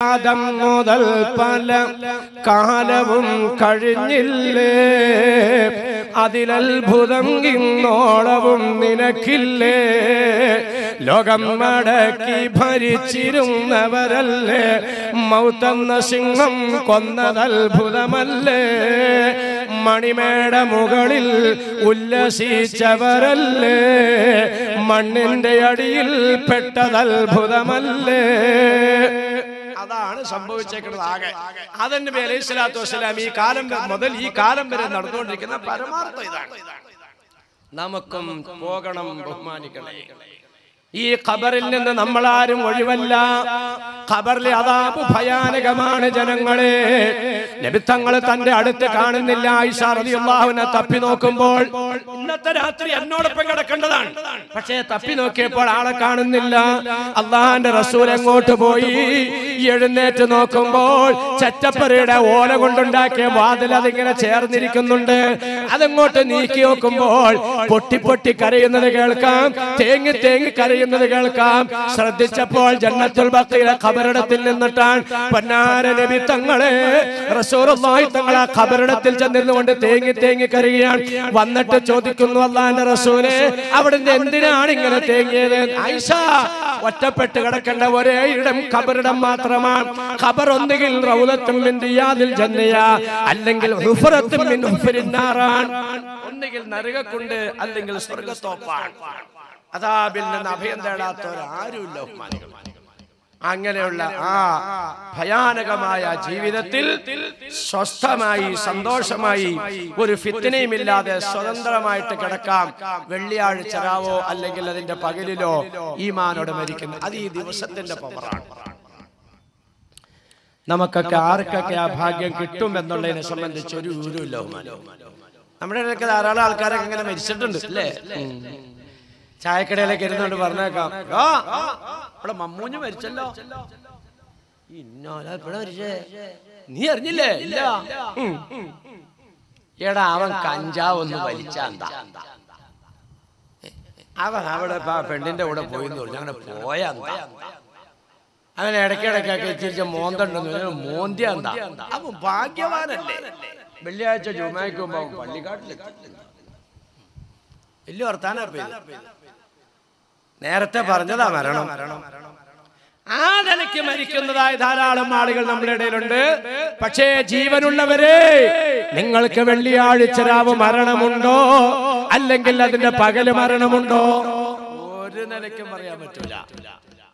ആദം മുതൽ പല കാലവും കഴിഞ്ഞില്ലേ? അതിലത്ഭുതം ഇന്നോളവും നിനക്കില്ലേ? ലോകം മടക്കി ഭരിച്ചിരുന്നവരല്ലേ? മൗത്തെന്ന സിംഹം കൊന്നതത്ഭുതമല്ലേ? മണിമേട മുകളിൽ ഉല്ലസിച്ചവരല്ലേ? മണ്ണിന്റെ അടിയിൽ പെട്ടതത്ഭുതമല്ലേ? അതാണ് സംഭവിച്ചേക്കുന്നത് ആകെ. അതന്നെ പേര് അലൈഹി സ്വലാത്തു വസ്സലാം ഈ കാലം മുതൽ ഈ കാലം വരെ നടന്നുകൊണ്ടിരിക്കുന്ന പരമാർത്ഥം ഇതാണ്. നമുക്കും പോകണം ബഹുമാനിക്കണേ. ഈ ഖബറിൽ നിന്ന് നമ്മളാരും ഒഴിവല്ല. ഖബറിലെ അതാപ് ഭയാനകമാണ് ജനങ്ങളെ. നബിത്തങ്ങൾ തന്റെ അടുത്ത് കാണുന്നില്ല. ഐഷാറിയാഹുവിനെ തപ്പി നോക്കുമ്പോൾ ഇന്നത്തെ രാത്രി എന്നോടൊപ്പം കിടക്കേണ്ടതാണ്. പക്ഷേ തപ്പി നോക്കിയപ്പോൾ ആളെ കാണുന്നില്ല. അള്ളാഹാന്റെ റസൂൽ എങ്ങോട്ട് പോയി? എഴുന്നേറ്റ് നോക്കുമ്പോൾ ചറ്റപ്പരയുടെ ഓല കൊണ്ടുണ്ടാക്കിയ വാതിൽ അതിങ്ങനെ ചേർന്നിരിക്കുന്നുണ്ട്. അതങ്ങോട്ട് നീക്കി നോക്കുമ്പോൾ പൊട്ടി പൊട്ടി കരയുന്നത് കേൾക്കാം. തേങ്ങി തേങ്ങി കരയുന്നത് കേൾക്കാം ശ്രദ്ധിച്ചപ്പോൾ ജന്നത്തുൽ ബക്കയിലെ ഖബറിടത്തിൽ നിന്നിട്ടാണ് പൊന്നാര നബി തങ്ങളെ റസൂലുള്ളാഹി തങ്ങളെ ഖബറിടത്തിൽ ചെന്നിരുന്നുകൊണ്ട് തേങ്ങി തേങ്ങി കരയുകയാണ്. വന്നിട്ട് ചോദിക്കുന്നു അള്ളാന്റെ റസൂലെ അവിടുന്ന് എന്തിനാണ് ഇങ്ങനെ തേങ്ങിയത്? ആയിഷ ഒറ്റപ്പെട്ട് കിടക്കേണ്ട ഒരേ ഇടം ഖബറിടം മാത്രമാണ്. ഖബർ ഒന്നുകിൽ റൗലത്തും മിൻ റിയാദിൽ ജന്നയ അല്ലെങ്കിൽ ഹുഫറത്തും മിൻ ഹുഫരിൻ നാറാൻ ഒന്നുകിൽ നരകക്കുണ്ട് അല്ലെങ്കിൽ സ്വർഗത്തോപ്പാണ് അതാബിൽ നിന്ന് അഭയം തേടാത്തവരാരുമില്ല ബഹുമാനികൾ അങ്ങനെയുള്ള ആ ഭയാനകമായ ജീവിതത്തിൽ സ്വസ്ഥമായി സന്തോഷമായി ഒരു ഫിത്തിനയുമില്ലാതെ സ്വതന്ത്രമായിട്ട് കിടക്കാം. വെള്ളിയാഴ്ച രാവോ അല്ലെങ്കിൽ അതിന്റെ പകലിലോ ഈമാനോട് മരിക്കുന്നു. അത് ഈ ദിവസത്തിന്റെ പവറാണ്. നമുക്കൊക്കെ ആർക്കൊക്കെ ആ ഭാഗ്യം കിട്ടും എന്നുള്ളതിനെ സംബന്ധിച്ച് ഒരു ബഹുമാനം. നമ്മുടെ ഇടയ്ക്ക് ധാരാളം ആൾക്കാരൊക്കെ ഇങ്ങനെ മരിച്ചിട്ടുണ്ട് അല്ലേ? ചായക്കടയിലേക്ക് ഇരുന്നോണ്ട് പറഞ്ഞേക്കാം. "ആ, ഇവിടെ മമ്മൂഞ്ഞ് മരിച്ചല്ലോ. നീ അറിഞ്ഞില്ലേ? ഇല്ല. എടാ അവൻ കഞ്ചാവ് ഒന്ന് വലിച്ചാന്താ. അവൻ അവിടെ പെണ്ണിന്റെ കൂടെ പോയി പറഞ്ഞു അങ്ങനെ പോയാ അവൻ ഇടയ്ക്കിടയ്ക്കൊക്കെ ഇച്ചിരിച്ച മോന്തണ്ടെന്ന് മോന്തിയാന്താ. അവൻ ഭാഗ്യവാനല്ലേ. വെള്ളിയാഴ്ച ജുമായിക്കുമ്പോ പള്ളിക്കാട്ടിലെത്തി. വലിയ വർത്താനാ നേരത്തെ പറഞ്ഞതാ മരണം. ആ നിലയ്ക്ക് മരിക്കുന്നതായ ധാരാളം ആളുകൾ നമ്മുടെ ഇടയിലുണ്ട്. പക്ഷേ ജീവനുള്ളവരെ നിങ്ങൾക്ക് വെള്ളിയാഴ്ച രാവ് മരണമുണ്ടോ? അല്ലെങ്കിൽ അതിന്റെ പകൽ മരണമുണ്ടോ? ഒരു നിലയ്ക്കും പറയാൻ പറ്റൂല.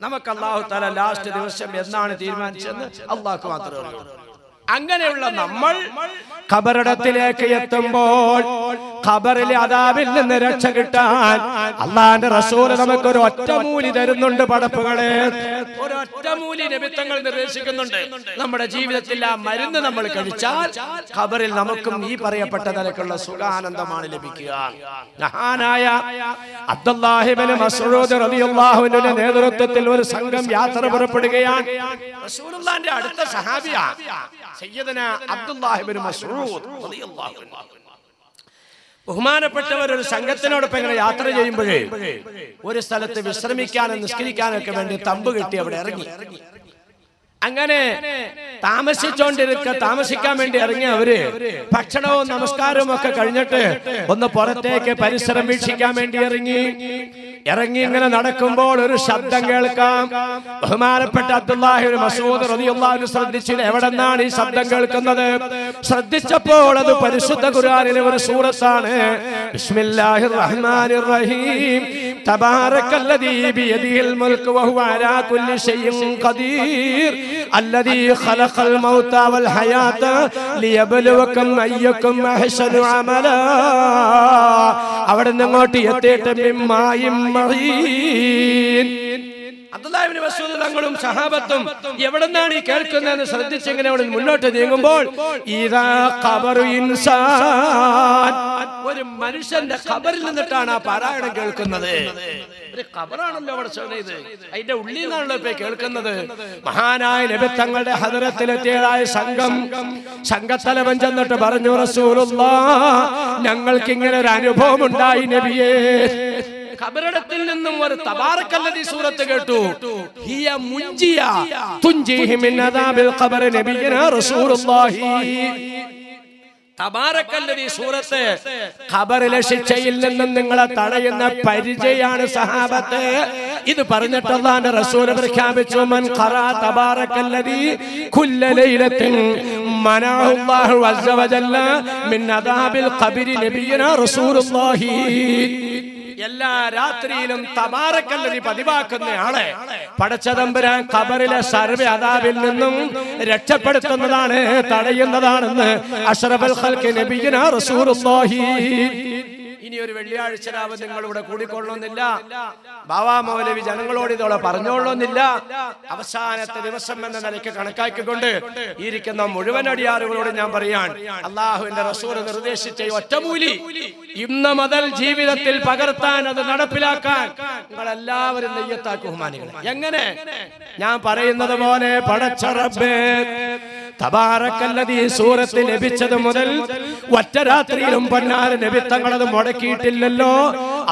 നമുക്ക് അള്ളാഹു തല ലാസ്റ്റ് ദിവസം എന്നാണ് തീരുമാനിച്ചെന്ന് അള്ളാഹ് മാത്രമേ അറിയൂ. അങ്ങനെയുള്ള നമ്മൾ ഖബറിടത്തിലേക്ക് എത്തുമ്പോൾ ഖബറിലെ അതാവിൽ നിന്ന് രക്ഷ കിട്ടാൻ അള്ളാന്റെ റസൂൽ നമുക്കൊരു ഒറ്റമൂലി തരുന്നുണ്ട് പടപ്പുകളെ. ഒരു ഒറ്റമൂലി നിമിത്തങ്ങൾ നിർദ്ദേശിക്കുന്നുണ്ട്. നമ്മുടെ ജീവിതത്തിൽ ആ മരുന്ന് നമ്മൾ കഴിച്ചാൽ ഖബറിൽ നമുക്കും ഈ പറയപ്പെട്ട നിലക്കുള്ള സുഖാനന്ദമാണ് ലഭിക്കുക. മഹാനായ അബ്ദുല്ലാഹിബിന് മസൂദ് റബിയുല്ലാഹുവിന്റെ നേതൃത്വത്തിൽ ഒരു സംഘം യാത്ര പുറപ്പെടുകയാണ്. അടുത്ത സഹാബിയാണ് സയ്യിദന അബ്ദുല്ലാഹിബിന് മസൂദ് ബഹുമാനപ്പെട്ടവർ ഒരു സംഘത്തിനോടൊപ്പം ഇങ്ങനെ യാത്ര ചെയ്യുമ്പോഴേ ഒരു സ്ഥലത്ത് വിശ്രമിക്കാനും നിസ്കരിക്കാനൊക്കെ വേണ്ടി തമ്പ് കെട്ടി അവിടെ ഇറങ്ങി. അങ്ങനെ താമസിച്ചോണ്ടിരിക്ക താമസിക്കാൻ വേണ്ടി ഇറങ്ങിയ അവർ ഭക്ഷണവും നമസ്കാരവും ഒക്കെ കഴിഞ്ഞിട്ട് ഒന്ന് പുറത്തേക്ക് പരിസരം വീക്ഷിക്കാൻ വേണ്ടി ഇറങ്ങി. ഇറങ്ങി. ഇങ്ങനെ നടക്കുമ്പോൾ ഒരു ശബ്ദം കേൾക്കാം. ബഹുമാനപ്പെട്ട അബ്ദുല്ലാഹി മസൂദ് റളിയല്ലാഹു ശ്രദ്ധിച്ചു എവിടെ നിന്നാണ് ഈ ശബ്ദം കേൾക്കുന്നത്? ശ്രദ്ധിച്ചപ്പോൾ അത് പരിശുദ്ധ ഖുർആനിലെ ഒരു സൂറത്താണ്. ബിസ്മില്ലാഹിർ റഹ്മാനിർ റഹീം തബാറക്കല്ലദീ ബിയദിഹിൽ മുൽക്ക് വഹുവ അലാ കുല്ലി ഷൈഇൻ ഖദീർ. അല്ലതീ ഖലഖൽ മൗത വൽ ഹയാത ലിയബ്ലുവകും അയ്യകും അഹ്സനു അമല അവിടെ നിന്നോട്ട് എത്തിയിട്ട് മിമ്മായും മഹീൻ. അബ്ദുല്ലാഹിബ്നു മസ്ഊദ് തങ്ങളും സഹാബത്തും എവിടെ നിന്നാണ് ഈ കേൾക്കുന്നതെന്ന് ശ്രദ്ധിച്ചിങ്ങനെ അവിടെ മുന്നോട്ട് നീങ്ങുമ്പോൾ ഇതാ ഖബറു ഇൻസാൻ. ഒരു മനുഷ്യന്റെ ഖബറിൽ നിന്നിട്ടാണ് ആ പാരായണം കേൾക്കുന്നത്. ഒരു ഖബറാണല്ലോ അവിടെ ചെയ്ത് അതിന്റെ ഉള്ളിൽ നിന്നാണല്ലോ ഇപ്പൊ കേൾക്കുന്നത്. മഹാനായ നബി തങ്ങളുടെ ഹദരത്തിലെത്തിയതായ സംഘം സംഘത്തലവൻ ചെന്നിട്ട് പറഞ്ഞു റസൂലുള്ള ഞങ്ങൾക്ക് ഇങ്ങനെ ഒരു അനുഭവം ഉണ്ടായി നബിയേ. ഖബറിടത്തിൽ നിന്നും ഒരു തബാറക്കല്ലതി സൂറത്ത് കേട്ടു. ഹിയ മുഞ്ചിയ തുഞ്ചിഹി മിൻ അദാബിൽ ഖബർ നബിയന റസൂലുള്ളാഹി. തബാറക്കല്ലതി സൂറത്ത് ഖബറിലെ ശിക്ഷയിൽ നിന്നും നിങ്ങളെ തടയുന്ന പരിചയാണ് സഹാബത്ത്. ഇത് പറഞ്ഞിട്ട് അള്ളാന്റെ റസൂൽ പ്രഖ്യാപിച്ചു മൻ ഖറാ തബാറക്കല്ലതി കുല്ല ലൈലത്തിൻ മനഅഹു അല്ലാഹു അസ്സ വജല്ല മിൻ അദാബിൽ ഖബരി നബിയന റസൂലുള്ളാഹി. എല്ലാ രാത്രിയിലും തമാറക്കല്ലതി പതിവാക്കുന്ന ആളെ. പടച്ചതമ്പുരാൻ ഖബറിലെ സർവ അതാവിൽ നിന്നും രക്ഷപ്പെടുത്തുന്നതാണ് തടയുന്നതാണെന്ന് അഷറഫൽ നബിയന റസൂലുള്ളാഹി ഇനി ഒരു വെള്ളിയാഴ്ച രാവ് നിങ്ങളിവിടെ കൂടിക്കൊള്ളണമെന്നില്ല. ബാവാ മൗലവി ജനങ്ങളോട് ഇതോടെ പറഞ്ഞോളുന്നില്ല അവസാനത്തെ ദിവസം എന്ന നിലയ്ക്ക് കണക്കാക്കിക്കൊണ്ട് ഇരിക്കുന്ന മുഴുവൻ അടിയാറുകളോട് ഞാൻ പറയാൻ അള്ളാഹുവിന്റെ റസൂർ നിർദ്ദേശിച്ച ഒറ്റമൂലി ഇന്ന് മുതൽ ജീവിതത്തിൽ പകർത്താൻ അത് നടപ്പിലാക്കാൻ നിങ്ങൾ എല്ലാവരും നെയ്യത്താക്കുമാനികൾ എങ്ങനെ? ഞാൻ പറയുന്നത് പോലെ പടച്ചറബേ തബാറക്കല്ലതി സൂറത്ത് ലഭിച്ചത് മുതൽ ഒറ്റ രാത്രിയിലും പൊന്നാര നബിത്തങ്ങളത് മുടക്കിയിട്ടില്ലല്ലോ.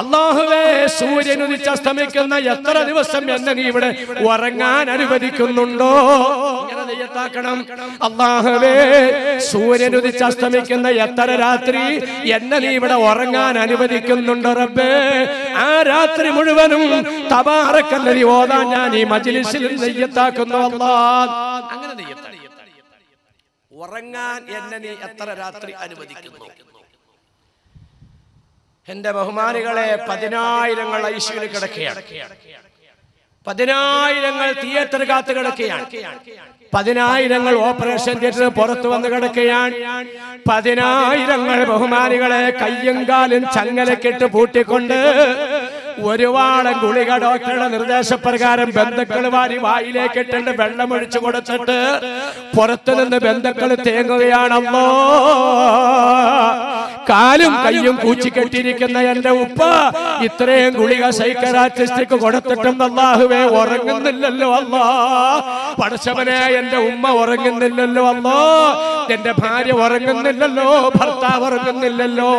അള്ളാഹുവേ സൂര്യൻ ഉദിച്ചസ്തമിക്കുന്ന എത്ര ദിവസം എന്നെ നീ ഇവിടെ ഉറങ്ങാൻ അനുവദിക്കുന്നുണ്ടോ? നെയ്യത്താക്കണം അള്ളാഹുവേ സൂര്യൻ ഉദിച്ചസ്തമിക്കുന്ന എത്ര രാത്രി എന്നെ നീ ഇവിടെ ഉറങ്ങാൻ അനുവദിക്കുന്നുണ്ടോ റബ്ബേ? ആ രാത്രി മുഴുവനും തബാറക്കല്ലതി ഓതാൻ ഞാൻ ഈ മജിലിസിൽ നെയ്യത്താക്കുന്നു അല്ലാഹ് അങ്ങനെ നെയ്യത്താക്കണം ഉറങ്ങാൻ എന്നെ നീ എത്ര രാത്രി അനുവദിക്കുന്നു? എന്റെ ബഹുമാനികളെ പതിനായിരങ്ങൾ ഐശ്വര്യ കിടക്കുകയാണ്. പതിനായിരങ്ങൾ തിയേറ്റർ കാത്ത് കിടക്കുകയാണ്. പതിനായിരങ്ങൾ ഓപ്പറേഷൻ തിയേറ്റർ പുറത്തു വന്ന് കിടക്കുകയാണ്. പതിനായിരങ്ങൾ ബഹുമാനികളെ കയ്യും കാലും ചങ്ങലക്കിട്ട് പൂട്ടിക്കൊണ്ട് ഒരുപാട് ഗുളിക ഡോക്ടറുടെ നിർദ്ദേശപ്രകാരം ബന്ധുക്കൾ വാരി വായിലേക്ക് വെള്ളം വെള്ളമൊഴിച്ചു കൊടുത്തിട്ട് പുറത്തു നിന്ന് ബന്ധുക്കൾ തേങ്ങുകയാണല്ലോ കാലും കയ്യും കൂച്ചിക്കെട്ടിയിരിക്കുന്ന എന്റെ ഉപ്പ ഇത്രയും ഗുളിക സൈക്കറാറ്റിസ്റ്റിക്ക് കൊടുത്തിട്ടും അള്ളാഹുവേ ഉറങ്ങുന്നില്ലല്ലോ അമ്മോ പടച്ചവനെ എന്റെ ഉമ്മ ഉറങ്ങുന്നില്ലല്ലോ അല്ലോ എന്റെ ഭാര്യ ഉറങ്ങുന്നില്ലല്ലോ ഭർത്താവ് ഉറങ്ങുന്നില്ലല്ലോ.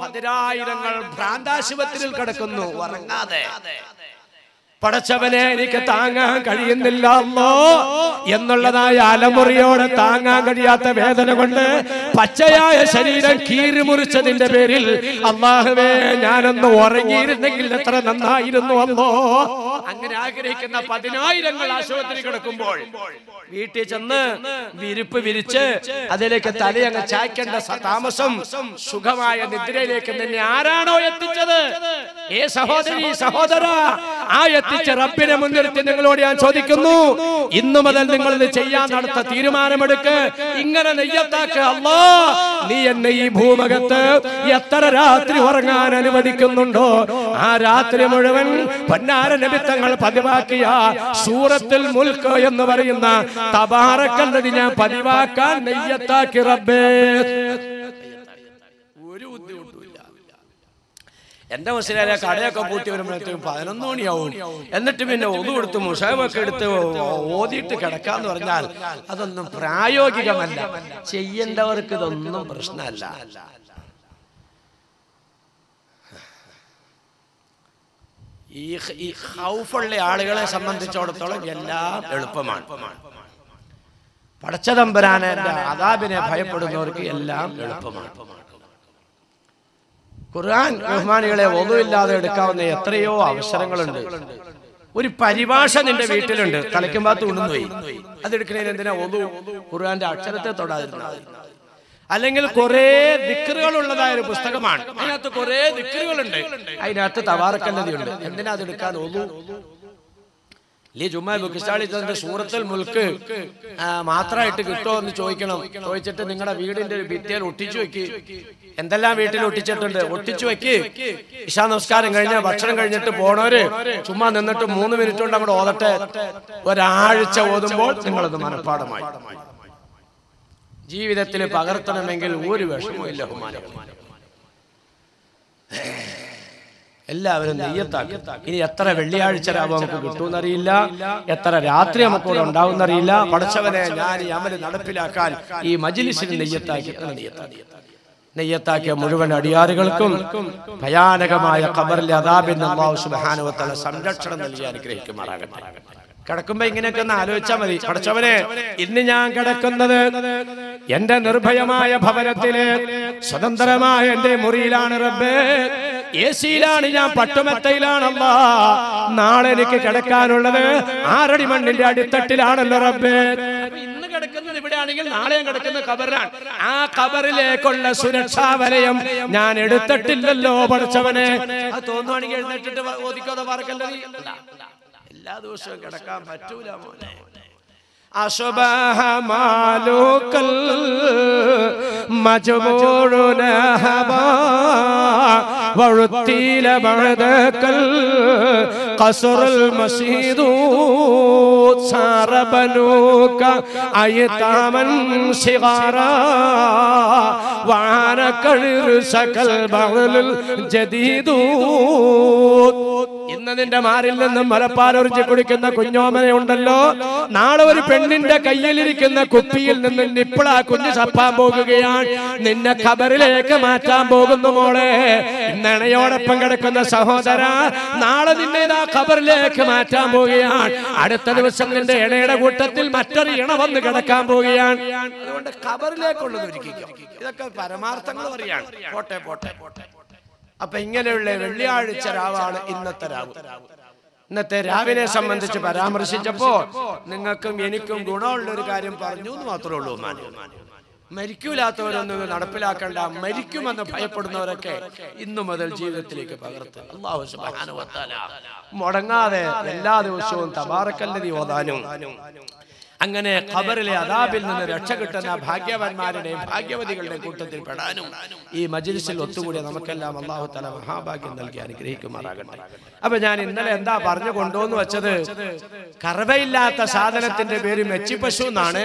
പതിനായിരങ്ങൾ ഭ്രാന്താശുപത്രിയിൽ കിടക്കുന്നു. ഉറങ്ങാതെ പടച്ചവനെ എനിക്ക് താങ്ങാൻ കഴിയുന്നില്ല അല്ലോ. എന്നുള്ളതായ അലമുറിയോടെ താങ്ങാൻ കഴിയാത്ത വേദന കൊണ്ട് പച്ചയായ ശരീരം കീറിമുറിച്ചതിന്റെ പേരിൽ അള്ളാഹുവേ ഞാനൊന്ന് ഉറങ്ങിയിരുന്നെങ്കിൽ എത്ര നന്നായിരുന്നു അല്ലോ. അങ്ങനെ ആഗ്രഹിക്കുന്ന പതിനായിരങ്ങൾ ആശുപത്രി കിടക്കുമ്പോൾ വീട്ടിൽ ചെന്ന് വിരിപ്പ് വിരിച്ച് അതിലേക്ക് തലയങ്ങ് ചായ്ക്കേണ്ട താമസം സുഖമായ നിദ്രയിലേക്ക് നിന്നെ ആരാണോ എത്തിച്ചത്? ഏ സഹോദരി സഹോദര ആ എത്തിച്ച റബ്ബിനെ മുൻനിർത്തി നിങ്ങളോട് ഞാൻ ചോദിക്കുന്നു. ഇന്നു മുതൽ നിങ്ങൾ ഇത് ചെയ്യാൻ നടത്ത തീരുമാനമെടുക്ക്. ഇങ്ങനെ നെയ്യത്താക്ക് നീ എന്നെ ഈ ഭൂമകത്ത് എത്ര രാത്രി ഉറങ്ങാൻ അനുവദിക്കുന്നുണ്ടോ? ആ രാത്രി മുഴുവൻ പൊന്നാര നിമിത്തങ്ങൾ പതിവാക്കിയ സൂറത്തിൽ മുൽക്ക് എന്ന് പറയുന്ന തബാറക്കല്ലത് ഞാൻ പതിവാക്കാൻ നെയ്യത്താക്കി റബ്ബേ ഒരു ബുദ്ധിമുട്ടുമില്ല എന്റെ മനസ്സിലായ കടയൊക്കെ പൂട്ടി വരുമ്പോഴത്തേക്കും പതിനൊന്ന് മണിയാവും. എന്നിട്ട് പിന്നെ ഒതു കൊടുത്ത് മുഷാബൊക്കെ എടുത്ത് ഓതിയിട്ട് കിടക്കാന്ന് പറഞ്ഞാൽ അതൊന്നും പ്രായോഗികമല്ല. ചെയ്യേണ്ടവർക്ക് ഇതൊന്നും പ്രശ്നമല്ല. ഈ ഈ ഹൗഫുള്ള ആളുകളെ സംബന്ധിച്ചിടത്തോളം എല്ലാം എളുപ്പമാണ്. പടച്ചതമ്പരാനെ അതാബിനെ ഭയപ്പെടുന്നവർക്ക് എല്ലാം എളുപ്പമാണ്. ഖുർആൻ ബഹുമാനികളെ ഒന്നുമില്ലാതെ എടുക്കാവുന്ന എത്രയോ അവസരങ്ങളുണ്ട്. ഒരു പരിഭാഷ നിന്റെ വീട്ടിലുണ്ട്. കളിക്കുമ്പാത്ത് പോയി. അതെടുക്കണേന് എന്തിനാ ഒതു ഖുർആന്റെ അക്ഷരത്തെ തൊടാതിരുന്നത്. അല്ലെങ്കിൽ കുറെ ദിക്കറുകൾ ഉള്ളതായ ഒരു പുസ്തകമാണ്. അതിനകത്ത് കുറെ ദിക്കറുകളുണ്ട് അതിനകത്ത് തവാറക്കല്ലതിയുണ്ട്. എന്തിനാ അതെടുക്കാൻ ഒതു ലീ ജുമാ ബുക്കിസ്റ്റാളിച്ചതിന്റെ സൂറത്തിൽ മുൽക്ക് മാത്രമായിട്ട് കിട്ടുമോ എന്ന് ചോദിക്കണം. ചോദിച്ചിട്ട് നിങ്ങളുടെ വീടിന്റെ ഒരു ഭിത്തിയിൽ ഒട്ടിച്ചു വെക്ക്. എന്തെല്ലാം വീട്ടിൽ ഒട്ടിച്ചിട്ടുണ്ട്? ഒട്ടിച്ചു വെക്ക്. ഇഷാ നമസ്കാരം കഴിഞ്ഞ ഭക്ഷണം കഴിഞ്ഞിട്ട് പോണവര് ചുമ്മാ നിന്നിട്ട് മൂന്ന് മിനിറ്റ് കൊണ്ട് അങ്ങോട്ട് ഓതട്ടെ. ഒരാഴ്ച ഓതുമ്പോൾ നിങ്ങളത് മനഃപ്പാടമായി. ജീവിതത്തിൽ പകർത്തണമെങ്കിൽ ഒരു വിഷമവും ഇല്ല ബഹുമാനം എല്ലാവരും നെയ്യത്താക്കും. ഇനി എത്ര വെള്ളിയാഴ്ച രാവ് നമുക്ക് കിട്ടുമെന്നറിയില്ല എത്ര രാത്രി നമുക്ക് ഇവിടെ ഉണ്ടാവുന്നറിയില്ല പഠിച്ചവനെ ഞാൻ ഈ അമൽ നടപ്പിലാക്കാൻ ഈ മജിലിസിന് നെയ്യത്താക്കി നെയ്യത്താക്കി. നെയ്യത്താക്കിയ മുഴുവൻ അടിയാറുകൾക്കും ഭയാനകമായ ഖബറിലെ അതാബിൻ അള്ളാഹു തആല സംരക്ഷണം നൽകി അനുഗ്രഹിക്കുമാറാകട്ടെ. കിടക്കുമ്പോ ഇങ്ങനെയൊക്കെ ഒന്ന് ആലോചിച്ചാൽ മതി. പഠിച്ചവനെ ഇന്ന് ഞാൻ കിടക്കുന്നത് എന്റെ നിർഭയമായ ഭവനത്തിൽ സ്വതന്ത്രമായ എന്റെ മുറിയിലാണ് റബ്ബേ. എ സിയിലാണ് ഞാൻ പട്ടുമെത്തയിലാണല്ല നാളെ എനിക്ക് കിടക്കാനുള്ളത് ആരടി മണ്ണിന്റെ അടിത്തട്ടിലാണല്ലോ റബ്ബേ. ഇന്ന് കിടക്കുന്നത് ഇവിടെയാണെങ്കിൽ നാളെ ഞാൻ കിടക്കുന്ന ഖബറിലാണ്. ആ ഖബറിലേക്കുള്ള സുരക്ഷാ വലയം ഞാൻ എടുത്തിട്ടില്ലല്ലോ പഠിച്ചവനെ. തോന്നുവാണെങ്കിൽ എഴുന്നേറ്റിട്ട് ഓദിക്കാതെ പാർക്കല്ലേ എല്ലാ ദിവസവും കിടക്കാൻ പറ്റൂല മോനെ. أصبح مالك المجمور نهبا ورتيل بعدك القصر المسيد صار بنوك أيتاما صغارا وعانك رسك البغل الجديد ഇന്ന് നിന്റെ മാറിൽ നിന്നും മലപ്പാലൊറിച്ച് കുടിക്കുന്ന കുഞ്ഞോമന ഉണ്ടല്ലോ നാളെ ഒരു പെണ്ണിന്റെ കയ്യിലിരിക്കുന്ന കുപ്പിയിൽ നിന്ന് നിപ്പിള കുഞ്ഞ് ചപ്പാൻ പോകുകയാണ്. നിന്നെ ഖബറിലേക്ക് മാറ്റാൻ പോകുന്നു മോളെ. ഇന്നണയോടൊപ്പം കിടക്കുന്ന സഹോദര നാളെ നിന്നെ ഇതാ ഖബറിലേക്ക് മാറ്റാൻ പോവുകയാണ് അടുത്ത ദിവസം നിന്റെ ഇണയുടെ കൂട്ടത്തിൽ മറ്റൊരു ഇണ വന്ന് കിടക്കാൻ പോവുകയാണ് അതുകൊണ്ട് ഖബറിലേക്കുള്ളത് ഒരുക്കിക്കും. ഇതൊക്കെ പരമാർത്ഥങ്ങൾ പറയാണ്. പോട്ടെ പോട്ടെ പോട്ടെ. അപ്പൊ ഇങ്ങനെയുള്ള വെള്ളിയാഴ്ച രാവാണ് ഇന്നത്തെ രാവ്. ഇന്നത്തെ രാവിനെ സംബന്ധിച്ച് പരാമർശിച്ചപ്പോ നിങ്ങൾക്കും എനിക്കും ഗുണമുള്ള ഒരു കാര്യം പറഞ്ഞു എന്ന് മാത്രമേ ഉള്ളൂ. മരിക്കൂലാത്തവരൊന്നും നടപ്പിലാക്കണ്ട. മരിക്കുമെന്ന് ഭയപ്പെടുന്നവരൊക്കെ ഇന്നു മുതൽ ജീവിതത്തിലേക്ക് പകർത്ത്. അള്ളാഹു മുടങ്ങാതെ എല്ലാ ദിവസവും തബാറക്കല്ലതി ഓതാനും. അങ്ങനെ ഖബറിലെ അതാബിൽ നിന്ന് രക്ഷ കിട്ടുന്ന ഭാഗ്യവാന്മാരുടെയും ഭാഗ്യവതികളുടെയും കൂട്ടത്തിൽ പെടാനും ഈ മജിലിസിൽ ഒത്തുകൂടി നമുക്കെല്ലാം അള്ളാഹു തല മഹാഭാഗ്യം നൽകി അനുഗ്രഹിക്കുമാറാകട്ടെ. അപ്പൊ ഞാൻ ഇന്നലെ എന്താ പറഞ്ഞു കൊണ്ടോന്ന് വെച്ചത്? കറവയില്ലാത്ത സാധനത്തിന്റെ പേര് മെച്ചിപ്പശു എന്നാണ്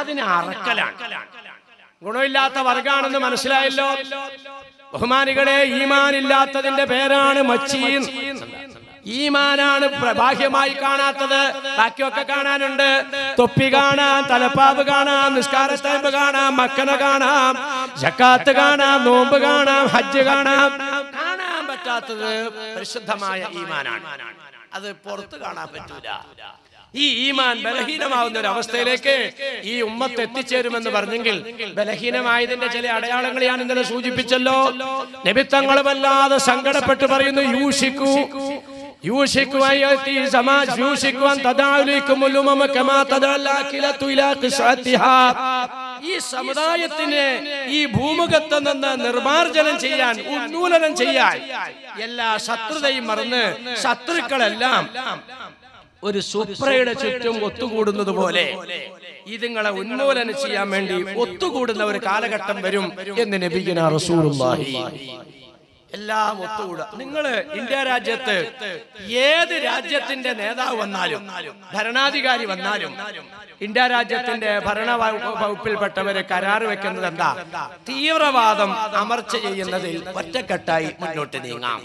അതിന് അറക്കലാണ്. ഗുണമില്ലാത്ത വർഗാണെന്ന് മനസ്സിലായല്ലോ. ബഹുമാനികളെ ഈമാനില്ലാത്തതിന്റെ പേരാണ് മച്ചീൻ. ഈമാനാണ് ബാഹ്യമായി കാണാത്തത്. ബാക്കിയൊക്കെ കാണാനുണ്ട്. തൊപ്പി കാണാം തലപ്പാവ് കാണാം നിസ്കാര സ്റ്റാമ്പ് കാണാം മക്കന കാണാം ജക്കാത്ത് കാണാം നോമ്പ് കാണാം ഹജ്ജ് കാണാം. കാണാൻ പറ്റാത്തത് പരിശുദ്ധമായ ഈമാനാണ്. അത് പുറത്ത് കാണാൻ പറ്റൂല. ഈ ഈമാൻ ബലഹീനമാവുന്ന ഒരു അവസ്ഥയിലേക്ക് ഈ ഉമ്മത്ത് എത്തിച്ചേരുമെന്ന് പറഞ്ഞെങ്കിൽ ബലഹീനമായതിന്റെ ചില അടയാളങ്ങൾ ഞാൻ ഇന്നലെ സൂചിപ്പിച്ചല്ലോ. നിമിത്തങ്ങളുമല്ലാതെ സങ്കടപ്പെട്ട് പറയുന്നു യൂഷിക്കു യൂഷിക്കു അയ്യത്തി സമാ യൂഷിക്കു അൻ തദാഉലിക്കും ഉലുമമ കമാ തദഅല്ലാഖിലതു ഇലാ ഖിസ്അത്തിഹാ. ഈ സമുദായത്തിന് ഈ ഭൂമുഖത്ത് നിന്ന് നിർമാർജനം ചെയ്യാൻ ഉന്മൂലനം ചെയ്യാൻ എല്ലാ ശത്രുതയും മറന്ന് ശത്രുക്കളെല്ലാം ഒരു സുപ്രയുടെ ചുറ്റും ഒത്തുകൂടുന്നത് പോലെ ഇതുങ്ങളെ ഉന്മൂലനം ചെയ്യാൻ വേണ്ടി ഒത്തുകൂടുന്ന ഒരു കാലഘട്ടം വരും എന്ന് നബിഗിന റസൂലുള്ളാഹി. എല്ലാം ഒത്തുകൂടുക. നിങ്ങൾ ഇന്ത്യ രാജ്യത്ത് ഏത് രാജ്യത്തിന്റെ നേതാവ് വന്നാലും ഭരണാധികാരി വന്നാലും ഇന്ത്യ രാജ്യത്തിന്റെ ഭരണ വകുപ്പ് വകുപ്പിൽപ്പെട്ടവര് കരാറ് വെക്കുന്നത് എന്താ? തീവ്രവാദം അമർച്ച ചെയ്യുന്നതിൽ ഒറ്റക്കെട്ടായി മുന്നോട്ട് നീങ്ങാം.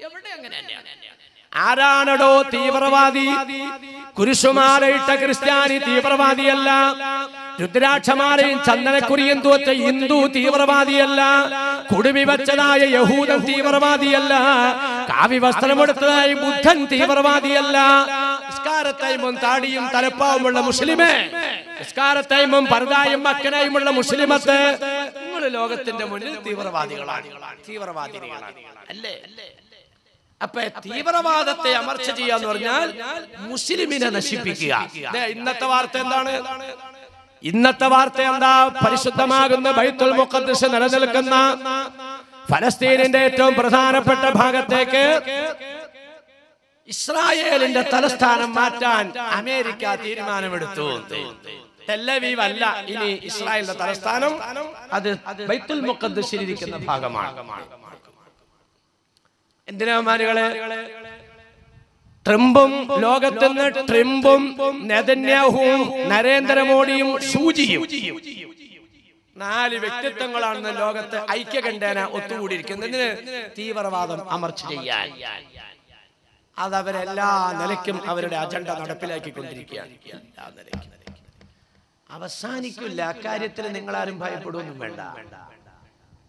എവിടെ അങ്ങനെ തന്നെയാണ് ആരാണടോ തീവ്രവാദി? കുരിശുമാലയിട്ട ക്രിസ്ത്യാനി തീവ്രവാദിയല്ല. രുദ്രാക്ഷമാലയും ചന്ദനക്കുറിയും തോറ്റ ഹിന്ദു തീവ്രവാദിയല്ല. കുടുമി വച്ചതായ യഹൂദൻ തീവ്രവാദിയല്ല. കാവി വസ്ത്രമെടുത്തതായി ബുദ്ധൻ തീവ്രവാദിയല്ല. നിസ്കാരത്തൈമും താടിയും തലപ്പാവുമുള്ള മുസ്ലിമേ. നിസ്കാരത്തൈമും പർദായും മക്കനായുമുള്ള മുസ്ലിമത്ത്. നിങ്ങൾ ലോകത്തിന്റെ മുന്നിൽ തീവ്രവാദികളാണ്. തീവ്രവാദികളാണ് അല്ലേ അല്ലേ? അപ്പൊ തീവ്രവാദത്തെ അമർച്ച ചെയ്യാന്ന് പറഞ്ഞാൽ മുസ്ലിമിനെ നശിപ്പിക്കുക. ഇന്നത്തെ വാർത്ത എന്താണ്? ഇന്നത്തെ വാർത്ത എന്താ? പരിശുദ്ധമാകുന്ന ബൈത്തുൽ മുഖദ്ദസ് നിലനിൽക്കുന്ന ഫലസ്തീനിന്റെ ഏറ്റവും പ്രധാനപ്പെട്ട ഭാഗത്തേക്ക് ഇസ്രായേലിന്റെ തലസ്ഥാനം മാറ്റാൻ അമേരിക്ക തീരുമാനമെടുത്തു. തെല്ലവീവ് അല്ല ഇനി ഇസ്രായേലിന്റെ തലസ്ഥാനം അത് ബൈത്തുൽ മുഖദ്ദസിൽ ഇരിക്കുന്ന ഭാഗമാണ്. എന്തിനാ മാനുകളെ? ട്രംപും ലോകത്തുനിന്ന് ട്രംപും നെതന്യാഹുവും നരേന്ദ്രമോദിയും സൂചിയും. നാല് വ്യക്തിത്വങ്ങളാണ് ലോകത്ത് ഐക്യകണ്ഠേന ഒത്തുകൂടിയിരിക്കുന്നതിന് തീവ്രവാദം അമർച്ച ചെയ്യാൻ. അതവരെല്ലാ നിലയ്ക്കും അവരുടെ അജണ്ട നടപ്പിലാക്കിക്കൊണ്ടിരിക്കുകയാണ്. അവസാനിക്കില്ല. അക്കാര്യത്തിൽ നിങ്ങളാരും ഭയപ്പെടുകയൊന്നും വേണ്ട.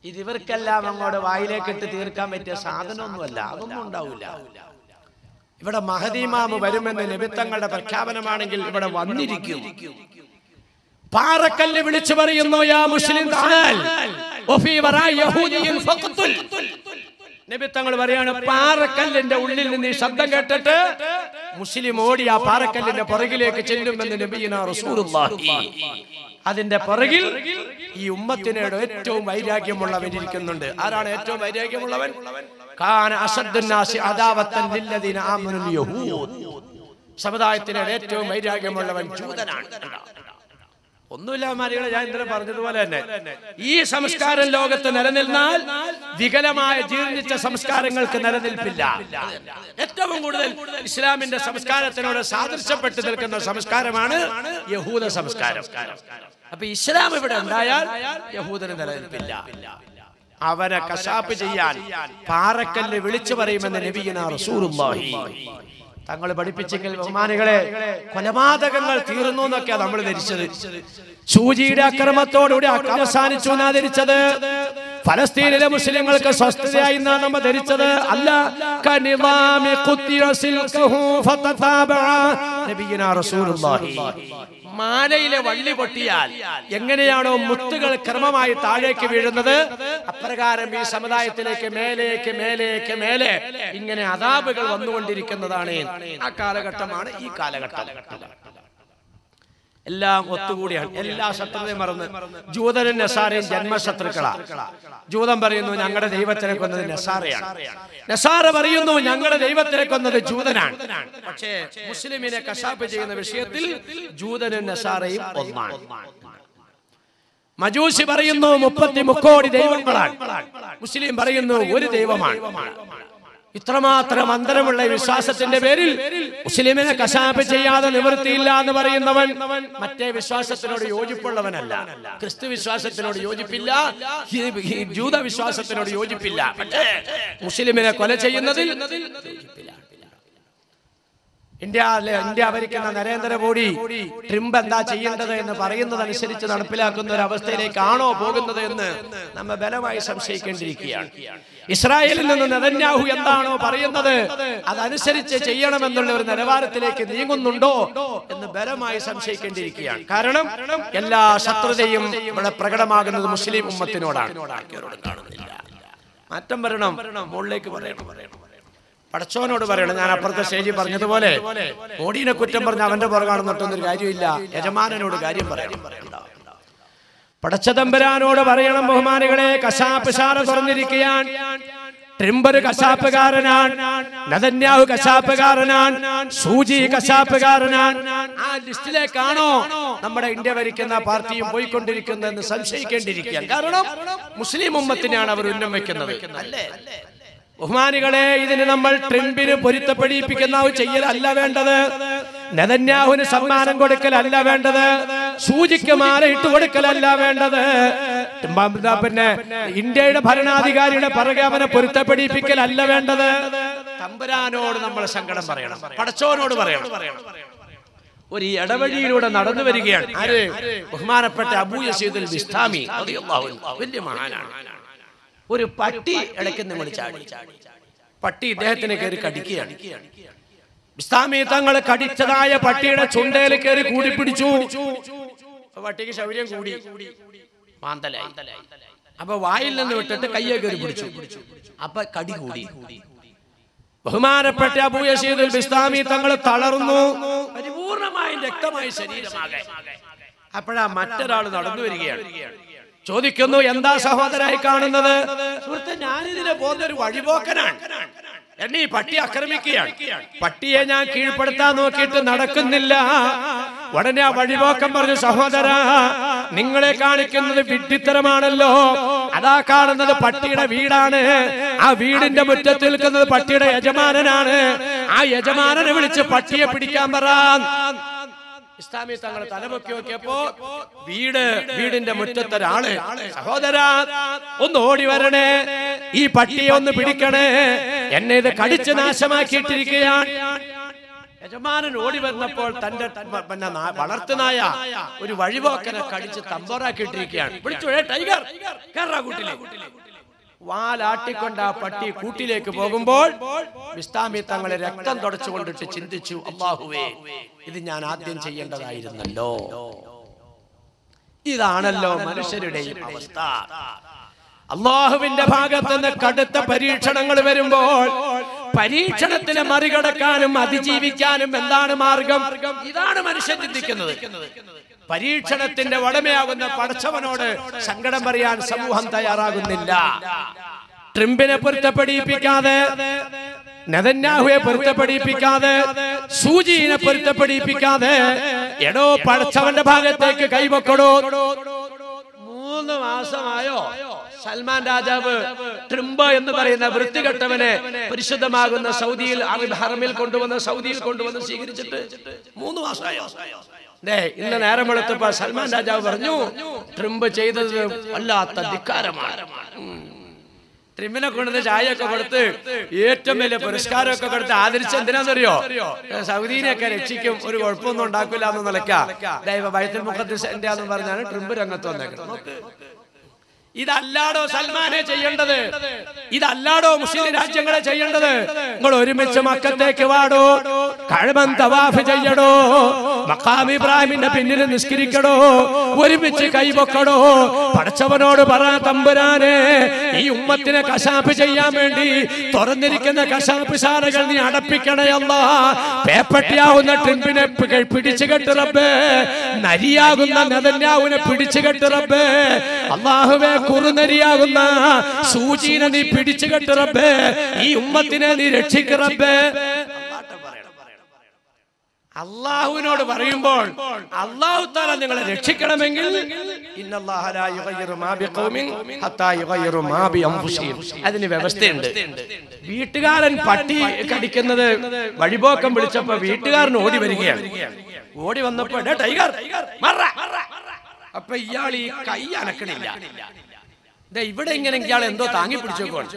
ഇത് ഇവർക്കെല്ലാം അങ്ങോട്ട് വായിലേക്ക് ഇട്ട് തീർക്കാൻ പറ്റിയ സാധനമൊന്നുമല്ല. അതൊന്നും ഉണ്ടാവില്ല ഇവിടെ മഹദീമാമ് വരുമെന്ന് നിമിത്തങ്ങളുടെ പ്രഖ്യാപനമാണെങ്കിൽ ഇവിടെ വന്നിരിക്കും. പാറക്കല്ല് വിളിച്ചു പറയുന്നു യാ മുസ്ലിം നിമിത്തങ്ങൾ പറയാണ് പാറക്കല്ലിന്റെ ഉള്ളിൽ നിന്ന് ഈ ശബ്ദം കേട്ടിട്ട് മുസ്ലിം ഓടി ആ പാറക്കല്ലിന്റെ പുറകിലേക്ക് ചെല്ലുമെന്ന് നബിയിന റസൂലുള്ളാഹി. അതിന്റെ പുറകിൽ ഈ ഉമ്മത്തിനോട് ഏറ്റവും വൈരാഗ്യമുള്ളവൻ ഇരിക്കുന്നുണ്ട്. ആരാണ് ഏറ്റവും വൈരാഗ്യമുള്ളവൻ? സമുദായത്തിനോട് ഏറ്റവും വൈരാഗ്യമുള്ളവൻ ജൂതനാണ്. ഒന്നുമില്ല മാരികളെ ഞാൻ ഇന്നലെ പറഞ്ഞതുപോലെ തന്നെ. ഈ സംസ്കാരം ലോകത്ത് നിലനിന്നാൽ വികലമായ ജീർണിച്ച സംസ്കാരങ്ങൾക്ക് നിലനിൽപ്പില്ല. ഏറ്റവും കൂടുതൽ ഇസ്ലാമിന്റെ സംസ്കാരത്തിനോട് സാദൃശ്യപ്പെട്ട് നിൽക്കുന്ന സംസ്കാരമാണ് യഹൂദ സംസ്കാരം. അപ്പൊ ഇസ്ലാം ഇവിടെ ഉണ്ടായാൽ യഹൂദന് നിലനിൽപ്പില്ല. അവനെ കശാപ്പ് ചെയ്യാൻ പാറക്കല്ല് വിളിച്ചു പറയുമെന്ന് നബിയന റസൂലുള്ളാഹി. തങ്ങൾ പഠിപ്പിച്ചെങ്കിൽ ബഹുമാനികളെ കൊലപാതകങ്ങൾ തീർന്നു എന്നൊക്കെയാ നമ്മൾ ധരിച്ചത്. സൂചിയുടെ അക്രമത്തോടുകൂടി അവസാനിച്ചു എന്നാ ധരിച്ചത്. ഫലസ്തീനിലെ മുസ്ലിങ്ങൾക്ക് സ്വസ്ഥതയായി നമ്മൾ നമ്മ ധരിച്ചത്. അല്ല കനിവാമി കുത്തിയ സിൽക്കഹു ഫതതാബഅ നബിയനാ റസൂലുള്ളാഹി. മാലയിലെ വള്ളി പൊട്ടിയാൽ എങ്ങനെയാണോ മുത്തുകൾ ക്രമമായി താഴേക്ക് വീഴുന്നത്? അപ്രകാരം ഈ സമുദായത്തിലേക്ക് മേലേക്ക് മേലേക്ക് മേലെ ഇങ്ങനെ അതാപുകൾ വന്നുകൊണ്ടിരിക്കുന്നതാണ്. ആ കാലഘട്ടമാണ് ഈ കാലഘട്ടം. എല്ലാം ഒത്തുകൂടിയാണ്. എല്ലാ ശത്രുതയും മറന്ന്. ജൂതനും നസാറയും ജന്മശത്രുക്കളാ. ജൂതൻ പറയുന്നു ഞങ്ങളുടെ ദൈവത്തിനെ കൊന്നത് നസാറയാണ് നസാറ പറയുന്നു ഞങ്ങളുടെ ദൈവത്തിനെ കൊന്നത് ജൂതനാണ്. പക്ഷേ മുസ്ലിമിനെ കശാപ്പ് ചെയ്യുന്ന വിഷയത്തിൽ ജൂതനും നസാറയും ഒന്നാണ്. മജൂസി പറയുന്നു മുപ്പത്തി മുക്കോടി ദൈവങ്ങളാണ്. മുസ്ലിം പറയുന്നു ഒരു ദൈവമാണ്. ഇത്രമാത്രം അന്തരമുള്ള വിശ്വാസത്തിന്റെ പേരിൽ മുസ്ലിമിനെ കശാപ്പ് ചെയ്യാതെ നിവൃത്തിയില്ല എന്ന് പറയുന്നവൻ മറ്റേ വിശ്വാസത്തിനോട് യോജിപ്പുള്ളവനല്ല. ക്രിസ്തു വിശ്വാസത്തിനോട് യോജിപ്പില്ല. ജൂത വിശ്വാസത്തിനോട് യോജിപ്പില്ല. മുസ്ലിമിനെ കൊല ചെയ്യുന്നതിൽ യോജിപ്പില്ല. ഇന്ത്യ ഇന്ത്യ ഭരിക്കുന്ന നരേന്ദ്രമോദി ട്രിംപ് എന്താ ചെയ്യേണ്ടത് എന്ന് പറയുന്നതനുസരിച്ച് നടപ്പിലാക്കുന്ന ഒരു അവസ്ഥയിലേക്കാണോ പോകുന്നത് എന്ന് നമ്മൾ ബലമായി സംശയിക്കേണ്ടിയിരിക്കുകയാണ്. ഇസ്രായേലിൽ നിന്ന് നെതന്യാഹു എന്താണോ പറയുന്നത് അതനുസരിച്ച് ചെയ്യണമെന്നുള്ള ഒരു നിലവാരത്തിലേക്ക് നീങ്ങുന്നുണ്ടോ എന്ന് ബലമായി സംശയിക്കേണ്ടിയിരിക്കുകയാണ്. കാരണം എല്ലാ ശത്രുതയും ഇവിടെ പ്രകടമാകുന്നത് മുസ്ലിം ഉമ്മത്തിനോടാണ്. കാണുന്നില്ല മാറ്റം വരണം മുകളിലേക്ക് പറയണം പറയണം പടച്ചോനോട് പറയണം. ഞാൻ അപ്പുറത്തെ സ്റ്റേജിൽ പറഞ്ഞതുപോലെ മോഡീനെ കുറ്റം പറഞ്ഞ അവന്റെ പുറകാണ് നട്ടൊന്നൊരു കാര്യമില്ല. യജമാനോട് കാര്യം പറയണം. പടച്ചതമ്പരാനോട് പറയണം ബഹുമാനികളെ കശാപ്പ് തുറന്നിരിക്കുകയാണ്. ട്രിംബർ കശാപ്പുകാരനാണ്. നദന്യാഹു കശാപ്പുകാരനാണ്. സൂചി കശാപ്പുകാരനാണ്. ആ ലിസ്റ്റിലേക്കാണോ നമ്മുടെ ഇന്ത്യ ഭരിക്കുന്ന പാർട്ടിയും പോയിക്കൊണ്ടിരിക്കുന്നതെന്ന് സംശയിക്കേണ്ടിയിരിക്കുകയാണ്. കാരണം മുസ്ലിം ഉമ്മത്തിനെയാണ് അവർ ഉന്നം വെക്കുന്നത്. അല്ലേ? ബഹുമാനികളെ ഇതിന് നമ്മൾ ട്രംപിന് പൊരുത്തപ്പെടിപ്പിക്കുന്ന ചെയ്യലല്ല വേണ്ടത്. നെതന്യാഹുവിന് സമ്മാനം കൊടുക്കലല്ല വേണ്ടത്. സൂചിക്ക് മാല ഇട്ട് കൊടുക്കലല്ല വേണ്ടത്. പിന്നെ ഇന്ത്യയുടെ ഭരണാധികാരിയുടെ പറകെ അവനെ പൊരുത്തപ്പെടിപ്പിക്കലല്ല വേണ്ടത്. തമ്പുരാനോട് നമ്മൾ സങ്കടം പറയണം. പടച്ചോനോട് പറയണം. ഒരു ഇടവഴിയിലൂടെ നടന്നു വരികയാണ്. ആര്? ബഹുമാനപ്പെട്ട അബൂ യസീദുൽ അൻഹു. വലിയ മഹാനാണ്. ഒരു പട്ടി ഇടയ്ക്ക് നിങ്ങൾ ചാടി പട്ടി ഇദ്ദേഹത്തിനെ കയറി കടിക്കുകയാണ്. ഇസ്ലാമി തങ്ങൾ കടിച്ചതായ പട്ടിയുടെ ചുണ്ടയിൽ കയറി കൂടി പിടിച്ചു. അപ്പൊ പട്ടിക്ക് ശൗര്യം കൂടി. മാന്തലായി. അപ്പൊ വായിൽ നിന്ന് വിട്ടിട്ട് കയ്യെ കയറി പിടിച്ചു. അപ്പൊ കടി കൂടി. ബഹുമാനപ്പെട്ട അബൂയസീദുൽ ഇസ്ലാമി തങ്ങൾ തളർന്നു. പരിപൂർണമായും രക്തമായി ശരീരമാകെ. അപ്പോഴാ മറ്റൊരാൾ നടന്നു വരികയാണ്. ചോദിക്കുന്നു എന്താ സഹോദരായി കാണുന്നത്? ഞാനിതിനെ പോകുന്ന ഒരു വഴിപോക്കനാണ്. എന്നെ ഈ പട്ടി ആക്രമിക്കുകയാണ്. പട്ടിയെ ഞാൻ കീഴ്പ്പെടുത്താൻ നോക്കിയിട്ട് നടക്കുന്നില്ല. ഉടനെ ആ വഴിപോക്കം പറഞ്ഞു സഹോദര നിങ്ങളെ കാണിക്കുന്നത് വിഡ്ഢിത്തരമാണല്ലോ. അതാ കാണുന്നത് പട്ടിയുടെ വീടാണ്. ആ വീടിന്റെ മുറ്റത്ത് നിൽക്കുന്നത് പട്ടിയുടെ യജമാനനാണ്. ആ യജമാനനെ വിളിച്ച് പട്ടിയെ പിടിക്കാൻ പറ. ഇസ്ലാമി തങ്ങൾ തലപൊക്കി നോക്കിയപ്പോ വീട് വീടിന്റെ മുറ്റത്തൊരാൾ. സഹോദര ഒന്ന് ഓടി വരണേ. ഈ പട്ടിയെ ഒന്ന് പിടിക്കണേ. എന്നെ ഇത് കടിച്ച് നാശമാക്കിയിട്ടിരിക്കുകയാണ്. യജമാനൻ ഓടി വന്നപ്പോൾ തന്റെ പിന്നെ വളർത്തുനായ ഒരു വഴിപോക്കനെ കടിച്ച് തമ്പോറാക്കിയിട്ടിരിക്കുകയാണ് വിളിച്ചു "ഏ, ടൈഗർ കേരള കൂട്ടിലെ. വാലാട്ടിക്കൊണ്ട് ആ പട്ടി കൂട്ടിലേക്ക് പോകുമ്പോൾ വിസ്താമി തങ്ങളെ രക്തം തുടച്ചുകൊണ്ടിട്ട് ചിന്തിച്ചു അള്ളാഹുവേ ഇത് ഞാൻ ആദ്യം ചെയ്യേണ്ടതായിരുന്നല്ലോ. ഇതാണല്ലോ മനുഷ്യരുടെ അവസ്ഥ. അള്ളാഹുവിന്റെ ഭാഗത്ത് നിന്ന് കടുത്ത പരീക്ഷണങ്ങൾ വരുമ്പോൾ പരീക്ഷണത്തിനെ മറികടക്കാനും അതിജീവിക്കാനും എന്താണ് മാർഗം? ഇതാണ് മനുഷ്യൻ ചിന്തിക്കുന്നത്. പരീക്ഷണത്തിന്റെ ഉടമയാകുന്ന പടച്ചവനോട് സങ്കടം പറയാൻ സമൂഹം തയ്യാറാകുന്നില്ല. ട്രിംപിനെ പൊരുത്തപ്പെടിയിപ്പിക്കാതെ നെതന്യാഹുവെ പൊരുത്തപ്പെടിയിപ്പിക്കാതെ സൂചിനെ പൊരുത്തപ്പെടിയിപ്പിക്കാതെ എടോ പടച്ചവന്റെ ഭാഗത്തേക്ക് കൈവക്കടോ. മൂന്ന് മാസമായോ? സൽമാൻ രാജാവ് ട്രിംബ എന്ന് പറയുന്ന വൃത്തികെട്ടവനെ പരിശുദ്ധമാകുന്ന സൗദിയിൽ അറബ് ഹറമിൽ കൊണ്ടുവന്ന് സൗദിയിൽ കൊണ്ടുവന്ന് സ്വീകരിച്ചിട്ട് മൂന്ന് മാസമായോ? ദേ ഇന്ന് നേരം വെളുത്തപ്പോ സൽമാൻ രാജാവ് പറഞ്ഞു ട്രിംബ് ചെയ്തത് വല്ലാത്ത ധിക്കാരമാണ്. ട്രിമ്മിനെ കൊണ്ടുവന്ന് ചായയൊക്കെ കൊടുത്ത് ഏറ്റവും വലിയ പുരസ്കാരമൊക്കെ കൊടുത്ത് ആദരിച്ച് എന്തിനാണെന്നറിയോ സൗദീനെയൊക്കെ രക്ഷിക്കും ഒരു കുഴപ്പമൊന്നും ഉണ്ടാക്കില്ല എന്ന് നിലക്കാം ദൈവ ബൈത്തുൽ മുഖത്ത് എന്ന് പറഞ്ഞാണ് ട്രിമ്പ് രംഗത്ത് വന്നേക്കുന്നത് നോക്ക്. ഇതല്ലാടോ സൽമാനെ ചെയ്യേണ്ടത്? ഇതല്ലാടോ മുസ്ലിം രാജ്യങ്ങളെ ചെയ്യേണ്ടത്? നിങ്ങൾ ഒരുമിച്ച് മക്കത്തേക്ക് വാടോ? കഴമൻ തവാഫ് ചെയ്യടോ? മക്കാം ഇബ്രാഹിമിന്റെ പിന്നിൽ നിസ്കരിക്കടോ? ഒരുമിച്ച് കൈവക്കടോ പഠിച്ചവനോട് പറ തമ്പുരാനെ ഈ ഉമ്മത്തിനെ കശാപ്പ് ചെയ്യാൻ വേണ്ടി തുറന്നിരിക്കുന്ന കശാപ്പ് ശാലകൾ നീ അടപ്പിക്കണയല്ല പേപ്പട്ടിയാവുന്ന ട്രിമ്പിനെ പിടിച്ചു കെട്ടുറപ്പ് നരിയാകുന്ന നെതന്യാവിനെ പിടിച്ചു കെട്ടുറപ്പ് അള്ളാഹുവേ കുറുനരിയാകുന്ന സൂചീനെ നീ പിടിച്ചു കെട്ട് റബ്ബേ. ഈ ഉമ്മത്തിനെ നീ രക്ഷിക്കറബേ അള്ളാഹുവിനോട് പറയുമ്പോൾ അള്ളാഹു താല നിങ്ങളെ രക്ഷിക്കണമെങ്കിൽ. അതിന് വ്യവസ്ഥയുണ്ട്. വീട്ടുകാരൻ പട്ടി കടിക്കുന്നത് വഴിപോക്കം വിളിച്ചപ്പോ വീട്ടുകാരൻ ഓടി വരികയാണ്. ഓടി വന്നപ്പോ "ഡേ ടൈഗർ മറ." അപ്പൊ ഇയാൾ ഈ കൈ അനക്കണില്ല. ദേ ഇവിടെ ഇങ്ങനെ ഇയാൾ എന്തോ താങ്ങി പിടിച്ചേക്കുവാണ്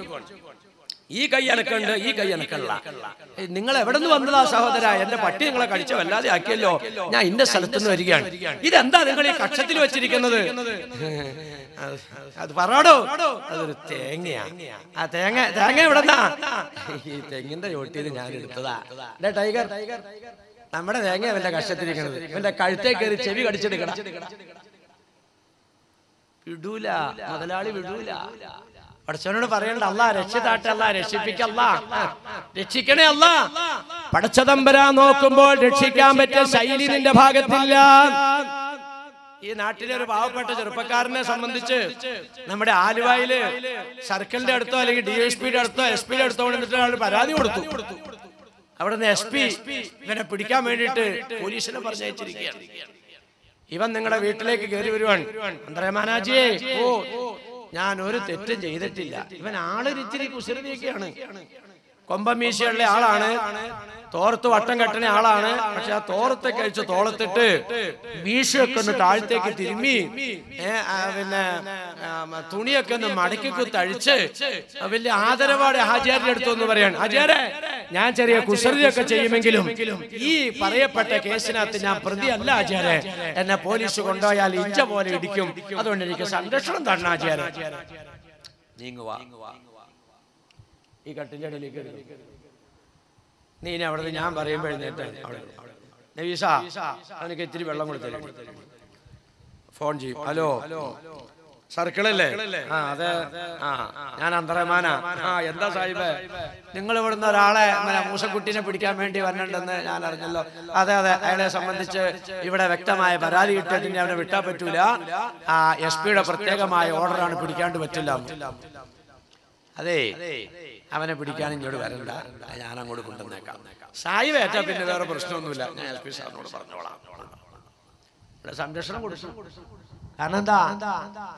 ഈ കൈ അനക്കണ്ട് ഈ കൈ എനക്കല്ല നിങ്ങൾ എവിടെ നിന്ന് വന്നതാ സഹോദര? എന്റെ പട്ടി നിങ്ങളെ കടിച്ച? വല്ലാതെ ആക്കിയല്ലോ. ഞാൻ ഇന്റെ സ്ഥലത്ത് നിന്ന് വരികയാണ്. ഇതെന്താ നിങ്ങൾ ഈ കക്ഷത്തിൽ വെച്ചിരിക്കുന്നത്? അത് അത് അതൊരു തേങ്ങയാ. ആ തേങ്ങ തേങ്ങ എവിടെന്നാ? ഈ തെങ്ങിന്റെ ചോട്ടിയിൽ ഞാൻ എടുത്തതാ. ടൈഗർ നമ്മുടെ തേങ്ങ അവന്റെ കക്ഷത്തിരിക്കുന്നത്. ഇവന്റെ കഴുത്തേ കയറി ചെവി കടിച്ചെടുക്കണം വിടൂല. മുതലാളി വിടൂല. പടച്ചവനോട് പറയണ്ട അല്ല രക്ഷിതാട്ടെ അല്ല രക്ഷിപ്പിക്കല്ല രക്ഷിക്കണേ അല്ല. പടച്ചതമ്പരാ നോക്കുമ്പോൾ രക്ഷിക്കാൻ പറ്റിയ ശൈലി നിന്റെ ഭാഗത്തില്ല. ഈ നാട്ടിലെ ഒരു പാവപ്പെട്ട ചെറുപ്പക്കാരനെ സംബന്ധിച്ച് നമ്മുടെ ആലുവായിൽ സർക്കിളിന്റെ അടുത്തോ അല്ലെങ്കിൽ ഡി എസ് പിയുടെ അടുത്തോ എസ് പിയുടെ അടുത്തോ കൊണ്ടിട്ട് ഒരാൾ പരാതി കൊടുത്തു. അവിടെ നിന്ന് എസ് പി ഇവനെ പിടിക്കാൻ വേണ്ടിയിട്ട് പോലീസിനെ പറഞ്ഞയച്ചിരിക്കുകയാണ്. ഇവൻ നിങ്ങളുടെ വീട്ടിലേക്ക് കയറി വരുവാണ്. അന്തരമാനാജിയെ ഓ ഞാൻ ഒരു തെറ്റും ചെയ്തിട്ടില്ല. ഇവൻ ആളൊരിച്ചിരി കുസൃതിയൊക്കെയാണ്. കൊമ്പമീശയുള്ള ആളാണ്. തോർത്ത് വട്ടം കെട്ടണ ആളാണ്. പക്ഷെ ആ തോർത്തെ കഴിച്ച് തോളത്തിട്ട് മീശയൊക്കെ ഒന്ന് താഴത്തേക്ക് തിരുമ്മി പിന്നെ തുണിയൊക്കെ ഒന്ന് മടക്കി കുത്തഴിച്ച് വലിയ ആദരവാടെ ഹാജിയാരുടെ അടുത്തു എന്ന് പറയാണ് ഹാജിയാരെ ഞാൻ ചെറിയ കുസൃതിയൊക്കെ ചെയ്യുമെങ്കിലും ഈ പറയപ്പെട്ട കേസിനകത്ത് ഞാൻ പ്രതിയല്ല ആചാരെ എന്നെ പോലീസ് കൊണ്ടുപോയാൽ ഇഞ്ച പോലെ ഇടിക്കും. അതുകൊണ്ട് എനിക്ക് സംരക്ഷണം തന്നെ ആചാരെ നീങ്ങുവാ. ഈ എടുക്കും. നീ ഇനി അവിടെ ഞാൻ പറയുമ്പോൾ എഴുന്നേറ്റ് അവിടെ. നവീസ അവനക്ക് ഇത്തിരി വെള്ളം കൊടുത്തില്ല ഫോൺ ചെയ്യും. ഹലോ. സർക്കിളല്ലേ? ആ അതെ ആ ഞാൻ അന്തരമാന ആ എന്താ സാഹിബ്? നിങ്ങൾ ഇവിടുന്ന് ഒരാളെ അങ്ങനെ മൂസക്കുട്ടീനെ പിടിക്കാൻ വേണ്ടി വരണ്ടെന്ന് ഞാൻ അറിഞ്ഞല്ലോ. അതെ അതെ അയാളെ സംബന്ധിച്ച് ഇവിടെ വ്യക്തമായ പരാതി കിട്ടിയതിന് അവനെ വിട്ടാൻ പറ്റൂല. ആ എസ് പിയുടെ പ്രത്യേകമായ ഓർഡറാണ് പിടിക്കാണ്ട് പറ്റില്ല. അതെ അവനെ പിടിക്കാൻ ഇങ്ങോട്ട് വരണ്ട. ഞാൻ അങ്ങോട്ട് കൊണ്ടുവന്നേക്കാം സായി വേറ്റ പിന്നെ വേറെ പ്രശ്നമൊന്നുമില്ല. ഞാൻ എസ് പി സാറിനോട് പറഞ്ഞോളാം. ഇവിടെ സംരക്ഷണം കൊടുത്തു. കാരണം എന്താ?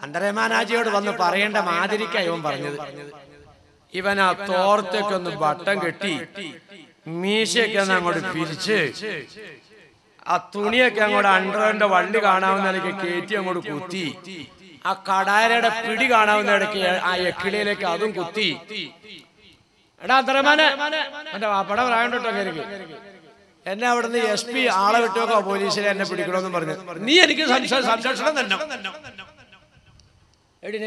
അന്തരമാനാജിയോട് വന്ന് പറയേണ്ട മാതിരിക്ക ഇവൻ പറഞ്ഞത്. ഇവൻ ആ തോർത്തൊക്കെ ഒന്ന് ബട്ടം കെട്ടി മീശയൊക്കെ ഒന്ന് അങ്ങോട്ട് പിരിച്ച് ആ തുണിയൊക്കെ അങ്ങോട്ട് അണ്ടറിന്റെ വള്ളി കാണാവുന്ന കയറ്റി അങ്ങോട്ട് കുത്തി. ആ കടാരയുടെ പിടി കാണാവുന്ന ഇടയ്ക്ക് ആ എക്കിളിയിലേക്ക് അതും കുത്തി. എടാ അത്രമാനെ എന്റെ വാപ്പട പ്രായം തൊട്ടോ കയറി എന്നെ അവിടുന്ന് എസ് പി ആളെ വിട്ടോക്കോ പോലീസിനെ എന്നെ പിടിക്കണമെന്ന് പറഞ്ഞു. നീ എനിക്ക് സംരക്ഷണം തന്നെ എടി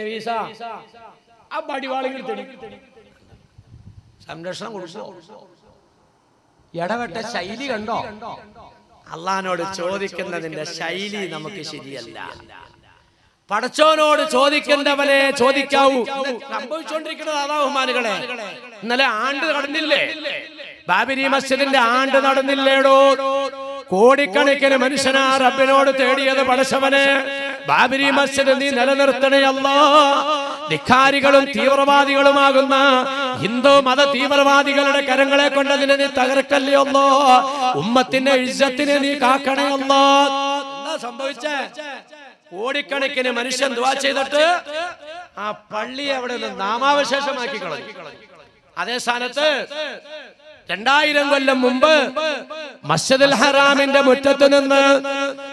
സംരക്ഷണം കൊടുക്കോ ഇടപെട്ട ശൈലി കണ്ടോ? അള്ളഹാനോട് ചോദിക്കുന്നതിന്റെ ശൈലി നമുക്ക് ശരിയല്ല. പടച്ചോനോട് ചോദിക്കേണ്ടവനെ ചോദിക്കാവൂ. സംഭവിച്ചുകൊണ്ടിരിക്കുന്നത് അതാ ബഹുമാനുകളെ ഇന്നലെ ആണ്ട് നടന്നില്ലേ? ബാബരി മസ്ജിദിന്റെ ആണ്ട് നടന്നില്ലേടോ? കോടിക്കണക്കിന് മനുഷ്യനാ റബ്ബിനോട് തേടിയത് പടച്ചവനെ. ബാബരി മസ്ജിദ് നീ നിലനിർത്തണേ അല്ലാ. ധിക്കാരികളും തീവ്രവാദികളുമാകുന്ന ഹിന്ദു മത തീവ്രവാദികളുടെ കരങ്ങളെ കൊണ്ട് നിന്നെ നീ തകർക്കല്ലേ അല്ലോ? ഉമ്മത്തിന്റെ ഇജ്ജത്തിനെ നീ കാക്കണയല്ലോ സംഭവിച്ചേ? കോടിക്കണക്കിന് മനുഷ്യൻ ദുവാ ചെയ്തിട്ട് ആ പള്ളി അവിടെ നിന്ന് നാമാവശേഷമാക്കി കളഞ്ഞു. അതേ സ്ഥാനത്ത് രണ്ടായിരം കൊല്ലം മുമ്പ് മസ്ജിദുൽ ഹറാമിന്റെ മുറ്റത്ത് നിന്ന്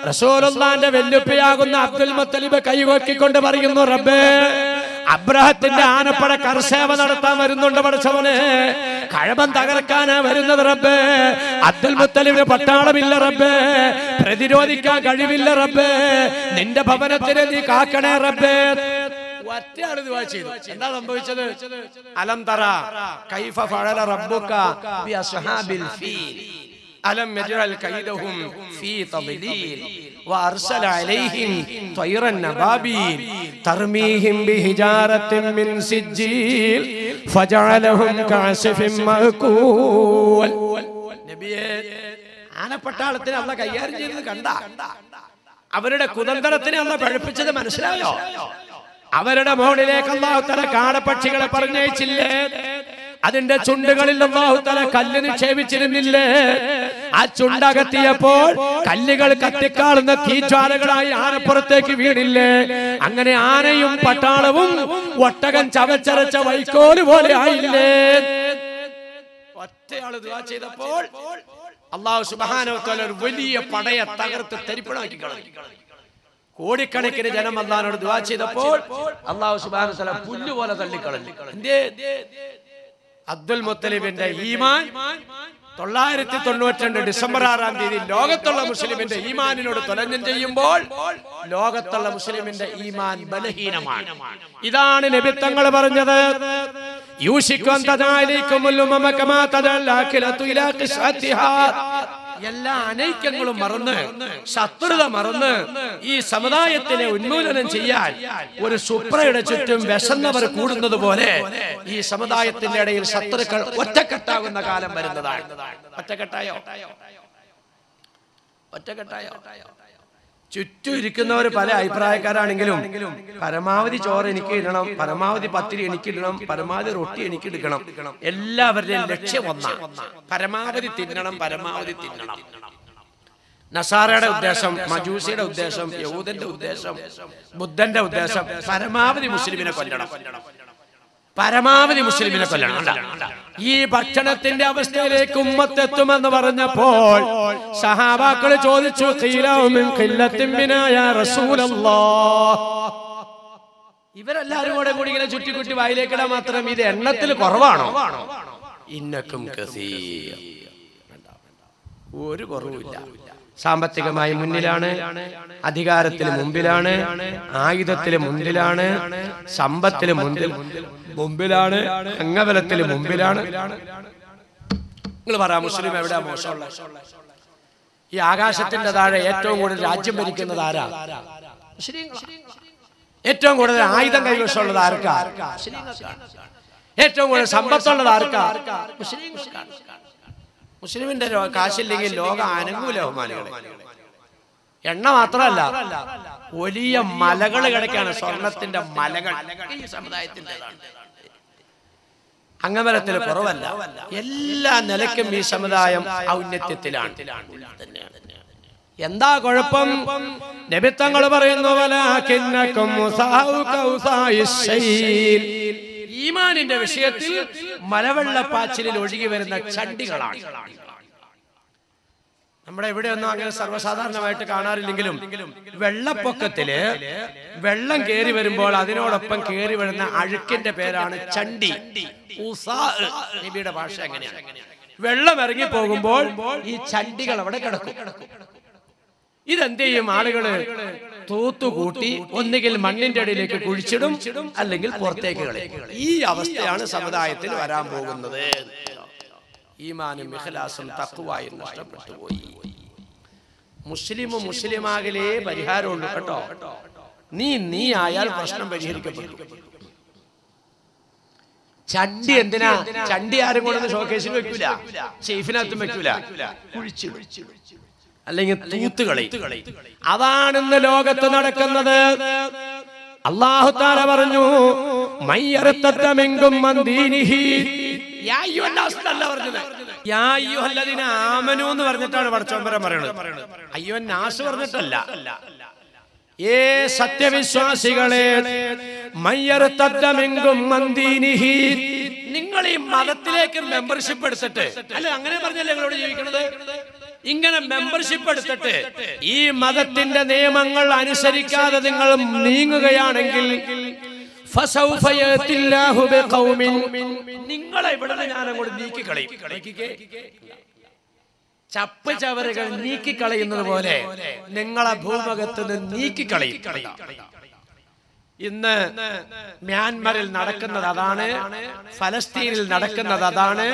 റസൂലുള്ളാന്റെ വെല്ലുപ്പിയാകുന്ന അബ്ദുൽ മുത്തലിബ് കൈവക്കിക്കൊണ്ട് പറയുന്നു റബ്ബേ അബ്രഹത്തിന്റെ ആനപ്പട കർസേവ നടത്താൻ വരുന്നുണ്ട് പഠിച്ചവനെ കഴവൻ തകർക്കാനാ വരുന്നത് റബ്ബേ അബ്ദുൽ മുത്തലിബിന് പട്ടാളമില്ല റബ്ബേ പ്രതിരോധിക്കാൻ കഴിവില്ല റബ്ബേ നിന്റെ ഭവനത്തിനെ നീ കാക്കണേ റബ്ബേ ഒറ്റയാൾ ദുആ ചെയ്തു എന്താ സംഭവിച്ചത് അലം തറ കൈഫ ഫഅല റബ്ബുക ബി അസ്ഹാബിൽ ഫീൽ അലം യജ്അൽ കൈദഹും ഫീ തദ്ലീൽ وأرسل عليهم طيرا نبابيل ترميهم بحجارة من سجيل فجعلهم كعصف مأكول നബിയെ ആനപ്പട്ടാളത്തിന് അല്ല കൈകാര്യം ചെയ്തത് കണ്ട അവരുടെ കുതന്ത്രത്തിനെ അല്ല പഴപ്പിച്ചത് മനസ്സിലായോ അവരുടെ മുകളിലേക്ക് അള്ളാഹുത്തല കാടപ്പക്ഷികളെ പറഞ്ഞയച്ചില്ലേ അതിന്റെ ചുണ്ടുകളിൽ അള്ളാഹുത്തല കല്ല് നിക്ഷേപിച്ചിരുന്നില്ലേ? ആ ചുണ്ടകത്തിയപ്പോൾ കല്ലുകൾ കത്തിക്കാളുന്ന തീജ്വാലകളായി ആനപ്പുറത്തേക്ക് വീണില്ലേ? അങ്ങനെ ആനയും പട്ടാളവും ഒട്ടകം ചവച്ചരച്ച വൈക്കോൽ പോലെ ആയില്ലേ? ഒറ്റയാൾ ചെയ്തപ്പോൾ അള്ളാഹു സുബ്ഹാനഹു വതആല ഒരു വലിയ പടയെ തകർത്ത് തരിപ്പണാക്കി കളഞ്ഞു. കോടിക്കണക്കിന് ജനം അള്ളഹാനോട് ദുആ ചെയ്തപ്പോൾ അള്ളാഹു സുബാനോ പുല്ലുപോലെ പുല്ല് പോലെ തള്ളിക്കളഞ്ഞു. എന്തേ? അബ്ദുൽ മുത്തലിബിന്റെ ഈമാൻ തൊള്ളായിരത്തി തൊണ്ണൂറ്റി ഡിസംബർ ആറാം തീയതി ലോകത്തുള്ള മുസ്ലിമിന്റെ ഈമാനിനോട് തുലഞ്ഞം ചെയ്യുമ്പോൾ ലോകത്തുള്ള മുസ്ലിമിന്റെ ഈമാൻ ബലഹീനമാണ്. ഇതാണ് നബിത്തങ്ങൾ പറഞ്ഞത്. യൂഷിക്കും എല്ലാ അനൈക്യങ്ങളും മറന്ന് ശത്രുത മറന്ന് ഈ സമുദായത്തിനെ ഉന്മൂലനം ചെയ്യാൻ ഒരു സുപ്രയുടെ ചുറ്റും വിശന്നവർ കൂടുന്നത് പോലെ ഈ സമുദായത്തിന്റെ ഇടയിൽ ശത്രുക്കൾ ഒറ്റക്കെട്ടാകുന്ന കാലം വരുന്നതാണ്. ഒറ്റക്കെട്ടായോ? ഒറ്റക്കെട്ടായോ? ചുറ്റും ഇരിക്കുന്നവർ പല അഭിപ്രായക്കാരാണെങ്കിലും പരമാവധി ചോറ് എനിക്ക് ഇടണം പരമാവധി പത്തിരി എനിക്ക് ഇടണം പരമാവധി റൊട്ടി എനിക്ക് എടുക്കണം. എല്ലാവരുടെയും ലക്ഷ്യം ഒന്നാണ് പരമാവധി തിന്നണം പരമാവധി തിന്നണം. നസാറയുടെ ഉദ്ദേശം മജൂസിയുടെ ഉദ്ദേശം യഹൂദന്റെ ഉദ്ദേശം ബുദ്ധന്റെ ഉദ്ദേശം പരമാവധി മുസ്ലിമിനെ കൊല്ലണം. പരമാവധി മുസ്ലിമിനെ കൊല്ലണം ഈ ഭക്ഷണത്തിന്റെ അവസ്ഥയിലേക്ക് ഉമ്മത്തെത്തുമെന്ന് പറഞ്ഞപ്പോൾ സഹാബാക്കൾ ചോദിച്ചു. ഇവരെല്ലാരും കൂടെ കൂടി ഇങ്ങനെ ചുറ്റിക്കുറ്റി വായിലേക്കിടാൻ മാത്രം ഇത് എണ്ണത്തിൽ കുറവാണോ ഇന്നക്കും. ഒരു കുറവുമില്ല സാമ്പത്തികമായി മുന്നിലാണ് അധികാരത്തിൽ മുമ്പിലാണ് ആയുധത്തിൽ മുമ്പിലാണ് സമ്പത്തിൽ മുമ്പിൽ മുമ്പിലാണ് അംഗബലത്തിൽ മുമ്പിലാണ്. നിങ്ങൾ പറയാം മുസ്ലിം എവിടെ മോശമുള്ള ഈ ആകാശത്തിന്റെ താഴെ ഏറ്റവും കൂടുതൽ രാജ്യം ഭരിക്കുന്നത് ആരാ? ഏറ്റവും കൂടുതൽ ആയുധം കൈവശമുള്ളത് ആർക്കാ? ഏറ്റവും കൂടുതൽ സമ്പത്തുള്ളത് ആർക്കാ? മുസ്ലിങ്ങൾക്കാണ്. മുസ്ലിമിന്റെ കാശില്ലെങ്കിൽ ലോക അനങ്ങൂല ബഹുമാനികളെ. എണ്ണ മാത്രമല്ല വലിയ മലകൾ കിടക്കാണ് സ്വർണത്തിന്റെ മലകൾ. ഈ സമുദായത്തിന്റെതാണ്. കുറവല്ല. എല്ലാ നിലയ്ക്കും ഈ സമുദായം ഔന്നത്യത്തിലാണ്. എന്താ കുഴപ്പം? നബിത്തങ്ങൾ പറയുന്ന പോലെ ഈമാനിന്റെ വിഷയത്തിൽ മലവെള്ളപ്പാച്ചിലിൽ ഒഴുകി വരുന്ന ചണ്ടികളാണ്. നമ്മുടെ എവിടെയൊന്നും അങ്ങനെ സർവസാധാരണമായിട്ട് കാണാറില്ലെങ്കിലും വെള്ളപ്പൊക്കത്തിൽ വെള്ളം കേറി വരുമ്പോൾ അതിനോടൊപ്പം കേറി വരുന്ന അഴുക്കിന്റെ പേരാണ് ചണ്ടി. നബിയുടെ ഭാഷ എങ്ങനെയാണ്? വെള്ളം ഇറങ്ങി പോകുമ്പോൾ ഈ ചണ്ടികൾ അവിടെ കിടക്കും. ഇതെന്ത് ചെയ്യും ആളുകൾ? തൂത്തുകൂട്ടി ഒന്നുകിൽ മണ്ണിന്റെ അടിയിലേക്ക് കുഴിച്ചിടും അല്ലെങ്കിൽ പുറത്തേക്ക് കളയും. ഈ അവസ്ഥയാണ് സമുദായത്തിൽ വരാൻ പോകുന്നത്. ഈമാനും ഇഖ്ലാസും തക്കുവായും നഷ്ടപ്പെട്ടു പോയി മുസ്ലിമും മുസ്ലിമാകലേ പരിഹാരമുള്ളൂ കേട്ടോ. നീ നീ ആയാൽ പ്രശ്നം പരിഹരിക്കപ്പെട്ടു ചണ്ടി എന്തിനാ? ചണ്ടി ആരും കൂടെ ഷോക്കേസിൽ വെക്കൂല. സേഫിനകത്തും വെക്കൂല. കുഴിച്ചിടും. അല്ലെങ്കിൽ തൂത്തുകളി. അതാണിന്ന് ലോകത്ത് നടക്കുന്നത്. അള്ളാഹു താര പറഞ്ഞു മയ്യറുത്തമെങ്കും ആമനു എന്ന് പറഞ്ഞിട്ടാണ് പടച്ചോമ്പരം പറയുന്നത് അയ്യോ നാസ് പറഞ്ഞിട്ടല്ല. ഏ സത്യവിശ്വാസികളെ മയ്യറുത്തമെങ്കും മന്ദീനിഹി. നിങ്ങൾ ഈ മതത്തിലേക്ക് മെമ്പർഷിപ്പ് എടുത്തിട്ട് അല്ല അങ്ങനെ പറഞ്ഞല്ലേ നിങ്ങളോട് ജീവിക്കണത്? ഇങ്ങനെ മെമ്പർഷിപ്പ് എടുത്തിട്ട് ഈ മതത്തിന്റെ നിയമങ്ങൾ അനുസരിക്കാതെ നിങ്ങൾ നീങ്ങുകയാണെങ്കിൽ. നിങ്ങളെ ഇവിടെ ഞാൻ അങ്ങോട്ട് നീക്കിക്കളയും നീക്കിക്കേ. ചപ്പ് ചവറുകൾ നീക്കിക്കളയുന്നത് പോലെ നിങ്ങളെ ഭൂമുഖത്ത് നിന്ന് നീക്കിക്കളയും ഇന്ന് മ്യാൻമറിൽ നടക്കുന്നത് അതാണ് ഫലസ്തീനിൽ നടക്കുന്നത് അതാണ്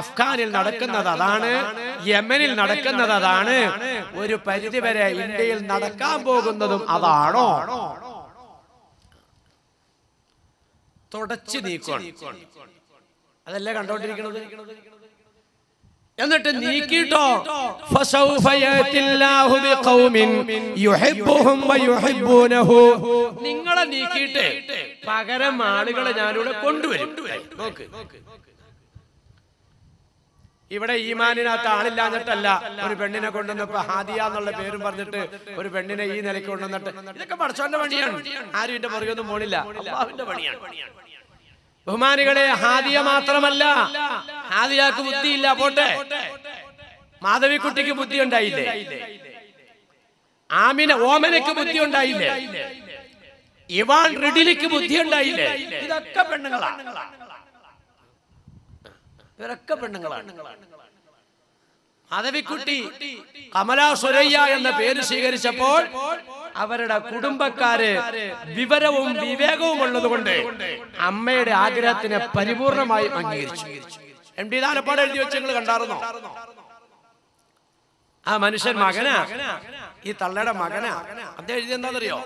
അഫ്ഗാനിൽ നടക്കുന്നത് അതാണ് യമനിൽ നടക്കുന്നത് അതാണ്. ഒരു പരിധിവരെ ഇന്ത്യയിൽ നടക്കാൻ പോകുന്നതും അതാണോ? തുടച്ചു നീക്കണം അതല്ലേ കണ്ടോണ്ടിരിക്കുന്നത്? എന്നിട്ട് നീക്കിട്ടോ നിങ്ങളെ നീക്കിയിട്ട് പകരം ആളുകളെ ഞാനിവിടെ കൊണ്ടുവരും. നോക്ക്. ഇവിടെ ഈമാനിനകത്ത് ആളില്ലാഞ്ഞിട്ടല്ല ഒരു പെണ്ണിനെ കൊണ്ടുവന്നപ്പോ ഹാദിയ എന്നുള്ള പേരും പറഞ്ഞിട്ട് ഒരു പെണ്ണിനെ ഈ നിലയ്ക്ക് കൊണ്ടുവന്നിട്ട് ഇതൊക്കെ പഠിച്ചോന്റെ പണിയാണ്. ആരും എന്റെ പുറകൊന്നും പോണില്ല. അള്ളാഹുവിന്റെ പണിയാണ്. ബഹുമാനികളെ ഹാദിയ മാത്രമല്ല ഹാദിയാക്ക് ബുദ്ധിയില്ല പോട്ടെ. മാധവിക്കുട്ടിക്ക് ബുദ്ധി ഉണ്ടായില്ലേ ആമിന ഓമനക്ക് ബുദ്ധി ഉണ്ടായില്ലേ ഇവാൻ റിഡിലിക്ക് ബുദ്ധി ഉണ്ടായില്ലേ ഇതൊക്കെ പെണ്ണുങ്ങളാണ് ഇവരൊക്കെ പെണ്ണുങ്ങളാണ് മാധവിക്കുട്ടി കമലാ സുരയ്യ എന്ന പേര് സ്വീകരിച്ചപ്പോൾ അവരുടെ കുടുംബക്കാര് വിവരവും വിവേകവും ഉള്ളതുകൊണ്ട് അമ്മയുടെ ആഗ്രഹത്തിനെ പരിപൂർണമായും അംഗീകരിച്ചു. എം ഡി ദാനപ്പാട് എഴുതി വെച്ച് നിങ്ങൾ കണ്ടായിരുന്നോ? ആ മനുഷ്യൻ മകനാ. ഈ തള്ളയുടെ മകനാ. അദ്ദേഹം എഴുതി എന്താണെന്നറിയോ?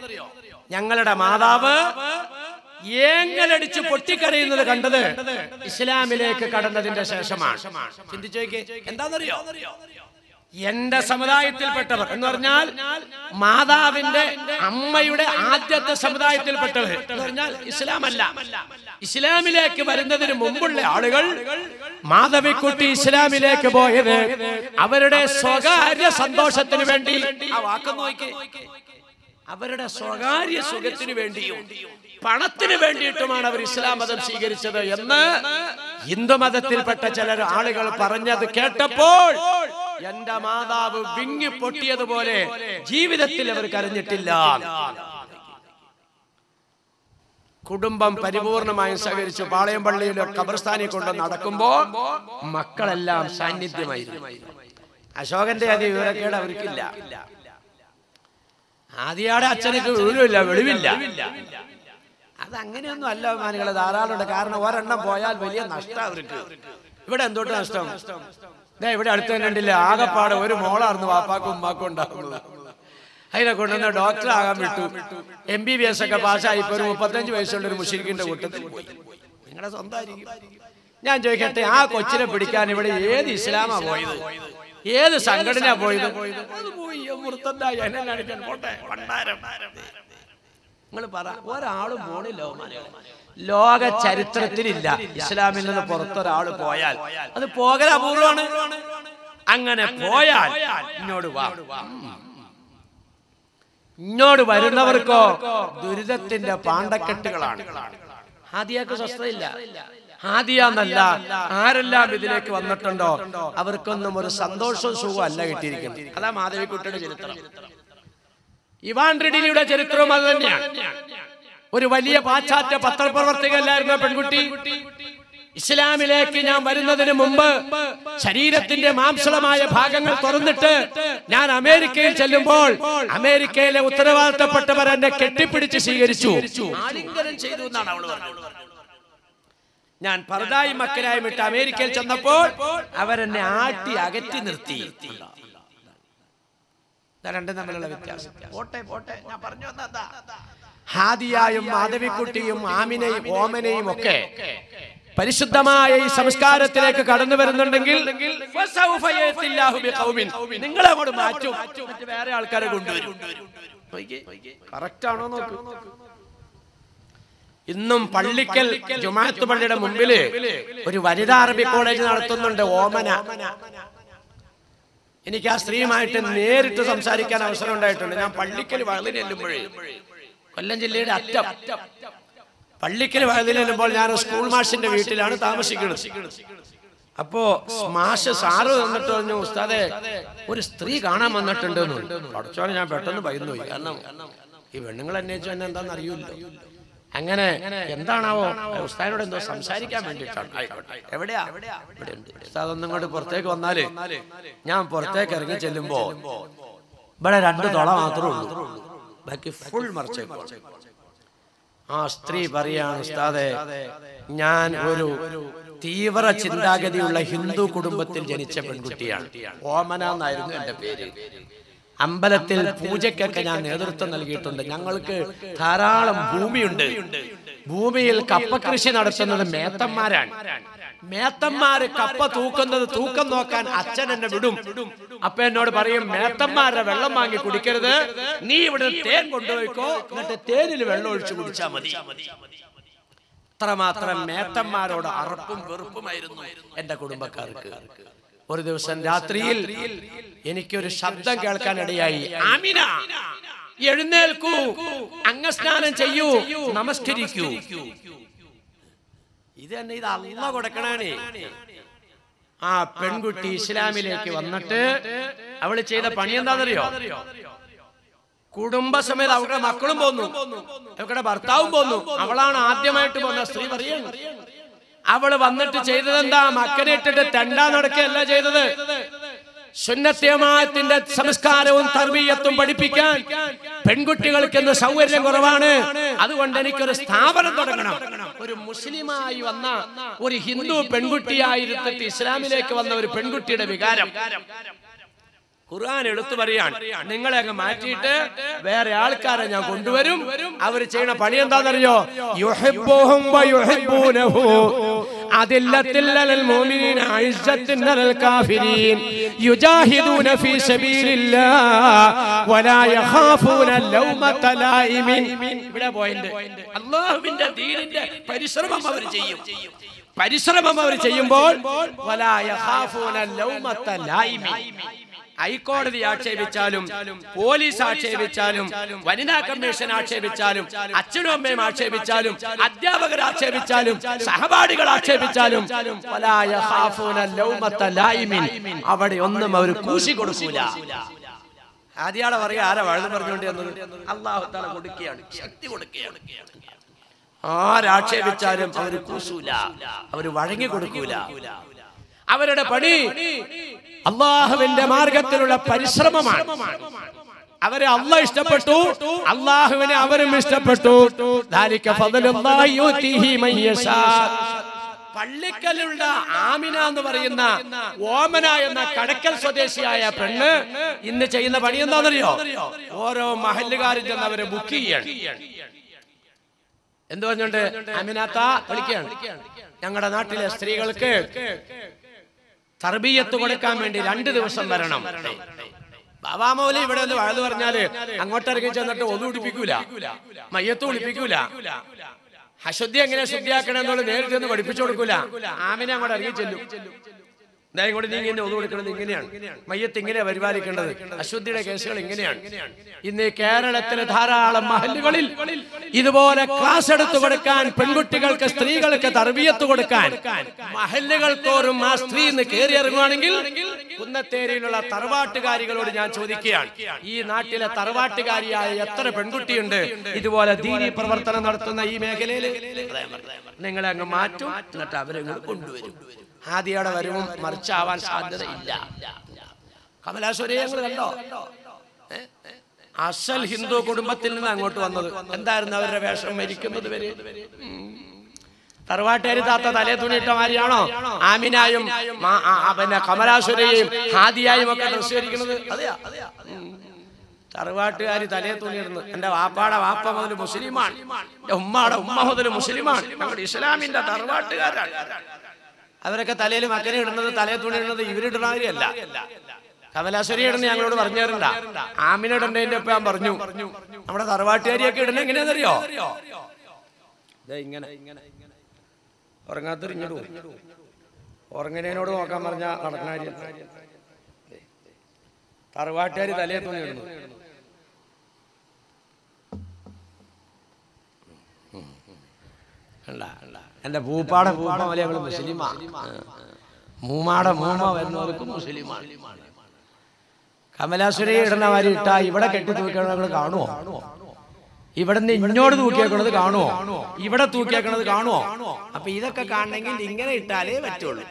ഞങ്ങളുടെ മാതാവ് ഏങ്ങലടിച്ച് പൊട്ടിക്കരയുന്നത് കണ്ടത് ഇസ്ലാമിലേക്ക് കടന്നതിന്റെ ശേഷമാണ്. ചിന്തിച്ചു നോക്കിയേ എന്താണെന്നറിയോ? എന്റെ സമുദായത്തിൽപ്പെട്ടവർ എന്ന് പറഞ്ഞാൽ മാതാവിന്റെ അമ്മയുടെ ആദ്യത്തെ സമുദായത്തിൽപ്പെട്ടവർ എന്ന് പറഞ്ഞാൽ ഇസ്ലാമല്ല. ഇസ്ലാമിലേക്ക് വരുന്നതിന് മുമ്പുള്ള ആളുകൾ മാധവിക്കുട്ടി ഇസ്ലാമിലേക്ക് പോയത് അവരുടെ സ്വകാര്യ സന്തോഷത്തിന് വേണ്ടി. ആ വാക്ക് നോക്കി അവരുടെ സ്വകാര്യ സുഖത്തിന് വേണ്ടിയും പണത്തിന് വേണ്ടിയിട്ടുമാണ് അവർ ഇസ്ലാം മതം സ്വീകരിച്ചത് എന്ന് ഹിന്ദു മതത്തിൽപ്പെട്ട ചില ആളുകൾ പറഞ്ഞത് കേട്ടപ്പോൾ എന്റെ മാതാവ് വിങ്ങി പൊട്ടിയതുപോലെ ജീവിതത്തിൽ അവർ കരഞ്ഞിട്ടില്ല. കുടുംബം പരിപൂർണമായും സഹകരിച്ചു. പാളയം പള്ളിയിലോ ഖബർസ്ഥാനിൽ കൊണ്ട് നടക്കുമ്പോ മക്കളെല്ലാം സാന്നിധ്യമായിരുന്നു. അശോകന്റെ അതി വിവരക്കേട് അവർക്കില്ല. ആദ്യയാടെ അച്ഛനക്ക് വിവരമില്ല വെളിവില്ല. അത് അങ്ങനെയൊന്നും അല്ല ധാരാളം ധാരാളമുണ്ട്. കാരണം ഒരെണ്ണം പോയാൽ വലിയ നഷ്ടം അവർക്ക്. ഇവിടെ എന്തോട്ട് നഷ്ടം? ഇതാ ഇവിടെ അടുത്ത് തന്നെ ഉണ്ടില്ല. ആകപ്പാട് ഒരു മോളായിരുന്നു വാപ്പാക്കും ഉമ്മാക്കും ഉണ്ടാകുന്നത് അതിനെ കൊണ്ടുവന്ന് ഡോക്ടർ ആകാൻ വിട്ടു. എം ബി ബി എസ് ഒക്കെ പാസ്സായി. ഇപ്പൊ ഒരു മുപ്പത്തഞ്ച് വയസ്സുള്ള ഒരു മുഷിരിക്കിന്റെ കൂട്ടത്തിൽ പോയി. നിങ്ങളുടെ സ്വന്തമായിരിക്കും. ഞാൻ ചോദിക്കട്ടെ ആ കൊച്ചിനെ പിടിക്കാൻ ഇവിടെ ഏത് ഇസ്ലാമാ പോയത്? ഏത് സംഘടന പോയത്? അത് പോയി. പോട്ടെ. നിങ്ങൾ പറ ഒരാളും പോണി ബഹുമാനികളെ. ലോക ചരിത്രത്തിലില്ല. ഇസ്ലാമിൽ നിന്ന് പുറത്തൊരാൾ പോയാൽ. അത് പോകൽ അപൂർവമാണ്. അങ്ങനെ പോയാൽ എന്നോട് വാ. ഇങ്ങോട് വരുന്നവർക്കോ ദുരിതത്തിന്റെ പാണ്ടക്കെട്ടുകളാണ്. ഹാദിയാക്ക് സ്വസ്ഥയില്ല ഹാദിയന്നല്ല ആരെല്ലാം ഇതിലേക്ക് വന്നിട്ടുണ്ടോ? അവർക്കൊന്നും ഒരു സന്തോഷവും സുഖവും അല്ല കിട്ടിയിരിക്കുന്നത്. അതാ മാധവിക്കുട്ടിയുടെ ചരിത്രം. ഇവാൻ റെഡിലിയുടെ ചരിത്രവും അത് തന്നെയാണ്. ഒരു വലിയ പാശ്ചാത്യ പത്രപ്രവർത്തകല്ലായിരുന്നു പെൺകുട്ടി ഇസ്ലാമിലേക്ക് ഞാൻ വരുന്നതിന് മുമ്പ് ശരീരത്തിന്റെ മാംസളമായ ഭാഗങ്ങൾ തുറന്നിട്ട് ഞാൻ അമേരിക്കയിൽ ചെല്ലുമ്പോൾ അമേരിക്കയിലെ ഉത്തരവാദിത്തപ്പെട്ടവർ എന്നെ കെട്ടിപ്പിടിച്ച് സ്വീകരിച്ചു. ചെയ്തു എന്നാണ് അവൾ ഞാൻ പറുതായി മക്കരായി വിട്ട് അമേരിക്കയിൽ ചെന്നപ്പോൾ അവരെന്നെ ആട്ടി അകറ്റി നിർത്തി. രണ്ടും തമ്മിലുള്ള വ്യത്യാസം. പോട്ടെ പോട്ടെ. ഞാൻ പറഞ്ഞു വന്നതാ. ഹാദിയായും മാധവിക്കുട്ടിയും ആമിനയും ഓമനയും ഒക്കെ പരിശുദ്ധമായ ഈ സംസ്കാരത്തിലേക്ക് കടന്നു വരുന്നുണ്ടെങ്കിൽ നിങ്ങളെ അങ്ങോട്ട് മാറ്റും. മറ്റു. വേറെ ആൾക്കാരെ കൊണ്ടുവരും. കറക്റ്റ് ആണോ നോക്കൂ. ഇന്നും പള്ളിക്കൽ ജുമാത്ത് പള്ളിയുടെ മുമ്പിൽ ഒരു വനിതാ അറബി കോളേജ് നടത്തുന്നുണ്ട് ഓമന. എനിക്ക് ആ സ്ത്രീയുമായിട്ട് നേരിട്ട് സംസാരിക്കാൻ അവസരം ഉണ്ടായിട്ടുണ്ട്. ഞാൻ പള്ളിക്കൽ വഴുതിന് ചെല്ലുമ്പോഴേ കൊല്ലം ജില്ലയുടെ അറ്റം. പള്ളിക്കൽ വയലിനെല്ലുമ്പോൾ ചെല്ലുമ്പോൾ ഞാൻ സ്കൂൾ മാഷിന്റെ വീട്ടിലാണ് താമസിക്കുന്നത്. അപ്പോ മാഷ് സാറ് വന്നിട്ട് പറഞ്ഞു ഉസ്താദെ ഒരു സ്ത്രീ കാണാൻ വന്നിട്ടുണ്ട് പഠിച്ചോനെ ഞാൻ പെട്ടെന്ന് ഭയന്നു കാരണം ഈ പെണ്ണുങ്ങൾ അന്വേഷിച്ചു എന്നെ എന്താണെന്ന് അറിയില്ലോ. അങ്ങനെ എന്താണാവോ? ഉസ്താദിനോട് എന്തോ സംസാരിക്കാൻ വേണ്ടിയിട്ടാണ്. ആയിക്കോട്ടെ. എവിടെയാ? ഇവിടെ ഉണ്ട് ഉസ്താദ് ഒന്നും പുറത്തേക്ക് വന്നാൽ ഞാൻ പുറത്തേക്ക് ഇറങ്ങി ചെല്ലുമ്പോ ഇവിടെ രണ്ട് തുള മാത്രമേ ഉള്ളൂ. ബാക്കി ഫുൾ മറിച്ചേക്കും ആ സ്ത്രീ പറയാണ് ഉസ്താദെ ഞാൻ ഒരു തീവ്ര ചിന്താഗതിയുള്ള ഹിന്ദു കുടുംബത്തിൽ ജനിച്ച പെൺകുട്ടിയാണ്. ഓമന എന്നായിരുന്നു എന്റെ പേര്. അമ്പലത്തിൽ പൂജയ്ക്കൊക്കെ ഞാൻ നേതൃത്വം നൽകിയിട്ടുണ്ട്. ഞങ്ങൾക്ക് ധാരാളം ഭൂമിയുണ്ട്. ഭൂമിയിൽ കപ്പ കൃഷി നടത്തുന്നത് മേത്തന്മാരാണ്. മേത്തന്മാര് കപ്പ തൂക്കുന്നത് തൂക്കം നോക്കാൻ അച്ഛൻ എന്നെ വിടും. അപ്പൊ എന്നോട് പറയും മേത്തന്മാരുടെ വെള്ളം വാങ്ങി കുടിക്കരുത്. നീ ഇവിടെ തേൻ കൊണ്ടുപോയിക്കോ. എന്നിട്ട് തേനിൽ വെള്ളം ഒഴിച്ചു കുടിച്ചാൽ മതി. അത്രമാത്രം മേത്തന്മാരോട് അറപ്പും വെറുപ്പുമായിരുന്നു എന്റെ കുടുംബക്കാർക്ക്. ഒരു ദിവസം രാത്രിയിൽ എനിക്കൊരു ശബ്ദം കേൾക്കാൻ ഇടയായി. ആമിന എഴുന്നേൽക്കൂ. അംഗസ്നാനം ചെയ്യൂ. നമസ്കരിക്കൂ. ഇത് തന്നെ ഇത് അല്ല കൊടുക്കണേ ആ പെൺകുട്ടി ഇസ്ലാമിലേക്ക് വന്നിട്ട് അവൾ ചെയ്ത പണി എന്താണെന്നറിയോ കുടുംബസമേത അവരുടെ മക്കളും പോന്നു. അവരുടെ ഭർത്താവും പോന്നു. അവളാണ് ആദ്യമായിട്ട് പോന്ന സ്ത്രീ പറയാണ്. അവൾ വന്നിട്ട് ചെയ്തത് എന്താ? മക്കനെ ഇട്ടിട്ട് തെണ്ടാ നടക്കുകയല്ല ചെയ്തത്. സുന്നത്യമാത്തിന്റെ സംസ്കാരവും തർബീയത്തും പഠിപ്പിക്കാൻ പെൺകുട്ടികൾക്ക് ഇന്ന് സൗകര്യം കുറവാണ്. അതുകൊണ്ട് എനിക്കൊരു സ്ഥാപനം തുടങ്ങണം. ഒരു മുസ്ലിമായി വന്ന ഒരു ഹിന്ദു പെൺകുട്ടിയായിരുന്നിട്ട് ഇസ്ലാമിലേക്ക് വന്ന ഒരു പെൺകുട്ടിയുടെ വികാരം. ഖുർആൻ എടുത്തു പറയാണ്. നിങ്ങളെ അങ്ങ് മാറ്റിയിട്ട് വേറെ ആൾക്കാരെ ഞാൻ കൊണ്ടുവരും. അവർ ചെയ്യണ പണി എന്താണെന്നറിയോ? യുഹിബ്ബുഹും വയുഹിബ്ബൂനഹു. അദില്ലത്തിൽ ലൽ മുഅ്മിനീന ഇസ്സത്തിൻ ലൽ കാഫിരീൻ. യുജാഹിദൂന ഫീ സബീലില്ലാഹ് വലാ യഖാഫൂന ലൗമ ലായിമിൻ ഇവിടെ പോയിന്റ് അല്ലാഹുവിന്റെ ദീനിന്റെ പരിശ്രമം അവർ ചെയ്യും. പരിശ്രമം അവർ ചെയ്യുമ്പോൾ വലാ യഖാഫൂന ലൗമ ലായിമിൻ ഹൈക്കോടതി ആക്ഷേപിച്ചാലും പോലീസ് ആക്ഷേപിച്ചാലും വനിതാ കമ്മീഷൻ ആക്ഷേപിച്ചാലും അച്ഛനും അമ്മയും ആക്ഷേപിച്ചാലും അധ്യാപകർ ആക്ഷേപിച്ചാലും സഹപാഠികൾ ആക്ഷേപിച്ചാലും. അവിടെ ഒന്നും അവർ കൂശി കൊടുക്കൂല. ആദ്യയാളെ പറയാ ആരാ വഴുതു പറഞ്ഞുകൊണ്ട് അള്ളാഹു താല കൊടുക്കുകയാണ് ശക്തി കൊടുക്കുകയാണ്. ആരാക്ഷേപിച്ചാലും അവർ കൂസൂല അവർ വഴങ്ങി കൊടുക്കൂല. അവരുടെ പണി അള്ളാഹുവിന്റെ മാർഗത്തിലുള്ള പരിശ്രമമാണ്. അവരെ അള്ള ഇഷ്ടപ്പെട്ടു അള്ളാഹുവിനെ അവരും ഇഷ്ടപ്പെട്ടു. പള്ളിക്കലുള്ള ആമിന എന്ന് പറയുന്ന ഓമന എന്ന കടക്കൽ സ്വദേശിയായ പെണ്ണ് ഇന്ന് ചെയ്യുന്ന പണി എന്താണെന്നറിയോ? ഓരോ മഹല്ലുകാരിൽ ചെന്ന് അവരെ ബുക്ക് ചെയ്യണം. എന്ത് പറഞ്ഞോണ്ട്? അമിനാത്ത വിളിക്കുകയാണ്. ഞങ്ങളുടെ നാട്ടിലെ സ്ത്രീകൾക്ക് തർബീയത്ത് കൊടുക്കാൻ വേണ്ടി രണ്ട് ദിവസം വരണം. ബാബാ മൗലി ഇവിടെ ഒന്ന് വഴുതു പറഞ്ഞാൽ അങ്ങോട്ട് ഇറങ്ങി ചെന്നിട്ട് ഒന്നും ഉടിപ്പിക്കൂല മയ്യത്ത് കുളിപ്പിക്കൂല. അശുദ്ധി എങ്ങനെ ശുദ്ധിയാക്കണം എന്നുള്ളത് നേരിട്ട് ഒന്ന് പഠിപ്പിച്ചു കൊടുക്കൂല. ആമിനെ അങ്ങോട്ട് ഇറങ്ങി ചെല്ലും. ദാ ഇങ്ങോട്ട് നീ ഇങ്ങനെ ഒതു കൊടുക്കുന്നത് ഇങ്ങനെയാണ്. മയ്യത്ത് ഇങ്ങനെ പരിപാലിക്കേണ്ടത്. അശുദ്ധിയുടെ കേസുകൾ ഇങ്ങനെയാണ്. ഇന്ന് കേരളത്തിലെ ധാരാളം മഹല്ലുകളിൽ ഇതുപോലെ ക്ലാസ് എടുത്തു കൊടുക്കാൻ പെൺകുട്ടികൾക്ക് സ്ത്രീകൾക്ക് തർബീയത്ത് കൊടുക്കാൻ മഹല്ലുകൾ തോറും ആ സ്ത്രീ ഇന്ന് കയറി ഇറങ്ങുകയാണെങ്കിൽ കുന്നത്തേരിയിലുള്ള തറവാട്ടുകാരികളോട് ഞാൻ ചോദിക്കുകയാണ്. ഈ നാട്ടിലെ തറവാട്ടുകാരിയായ എത്ര പെൺകുട്ടിയുണ്ട്? ഇതുപോലെ ദീനി പ്രവർത്തനം നടത്തുന്ന ഈ മേഖലയിൽ നിങ്ങളെ അങ്ങ് മാറ്റും എന്നിട്ട് അവരെ കൊണ്ടുവരും. ആദ്യയുടെ വരവും മറിച്ചാവാൻ സാധ്യതയില്ല കമലാശ്വരി ഞങ്ങൾ കണ്ടോ അസൽ ഹിന്ദു കുടുംബത്തിൽ നിന്ന് അങ്ങോട്ട് വന്നത് എന്തായിരുന്നു അവരുടെ വേഷം മരിക്കുന്നത് വരെ തറവാട്ടേരി താത്ത തലേ തുണിയിട്ട മാതിരിയാണോ ആമിനായും പിന്നെ കമലാശ്വരയും ഹാദിയായും ഒക്കെ ഡ്രസ് ധരിക്കുന്നത് അതെയാ. തറവാട്ടുകാരി തലേ തുണിയിരുന്നു എന്റെ വാപ്പാടെ വാപ്പ മുതൽ മുസ്ലിമാണ് എന്റെ ഉമ്മാടെ ഉമ്മ മുതൽ മുസ്ലിമാണ് നമ്മുടെ ഇസ്ലാമിന്റെ തറവാട്ടുകാരാണ് അവരൊക്കെ തലയിൽ മക്കനെ ഇടുന്നത് തലേ തുണി ഇടുന്നത് ഇവരിടുന്ന കാര്യമല്ല കമലാശ്വരി ഇടുന്ന ഞങ്ങളോട് പറഞ്ഞു തരണ്ട ആമിന ഇടണ്ടതിന്റെ ഒപ്പം ഞാൻ പറഞ്ഞു. നമ്മുടെ തറവാട്ടുകാരിയൊക്കെ ഇടുന്ന എങ്ങനെയാണെന്നറിയോ? ഇങ്ങനെ. ഉറങ്ങാത്തറിഞ്ഞു ഉറങ്ങനോട് നോക്കാൻ പറഞ്ഞ നടക്കുന്ന കാര്യം. തറവാട്ടുകാരി തലയെ തുണി ഇടുന്നു അല്ല കണ്ടാ. എന്റെ പൂപ്പാടെ പൂപ്പ പോലെ ഞങ്ങൾ മുസ്ലിമാ. മൂമാടെ മൂമ വരുന്നവർക്കും മുസ്ലിമാണ്. കമലാസുരയെ ഇടുന്ന വാരി ഇട്ടാ ഇവിടെ കെട്ടി നിങ്ങൾ കാണുമോ ഇവിടെ നിന്ന് ഇങ്ങോട്ട് തൂക്കിയേക്കണത് കാണുമോ ഇവിടെ തൂക്കിയേക്കണത് കാണുമോ അപ്പൊ ഇതൊക്കെ കാണണമെങ്കിൽ ഇങ്ങനെ ഇട്ടാലേ പറ്റുള്ളൂ.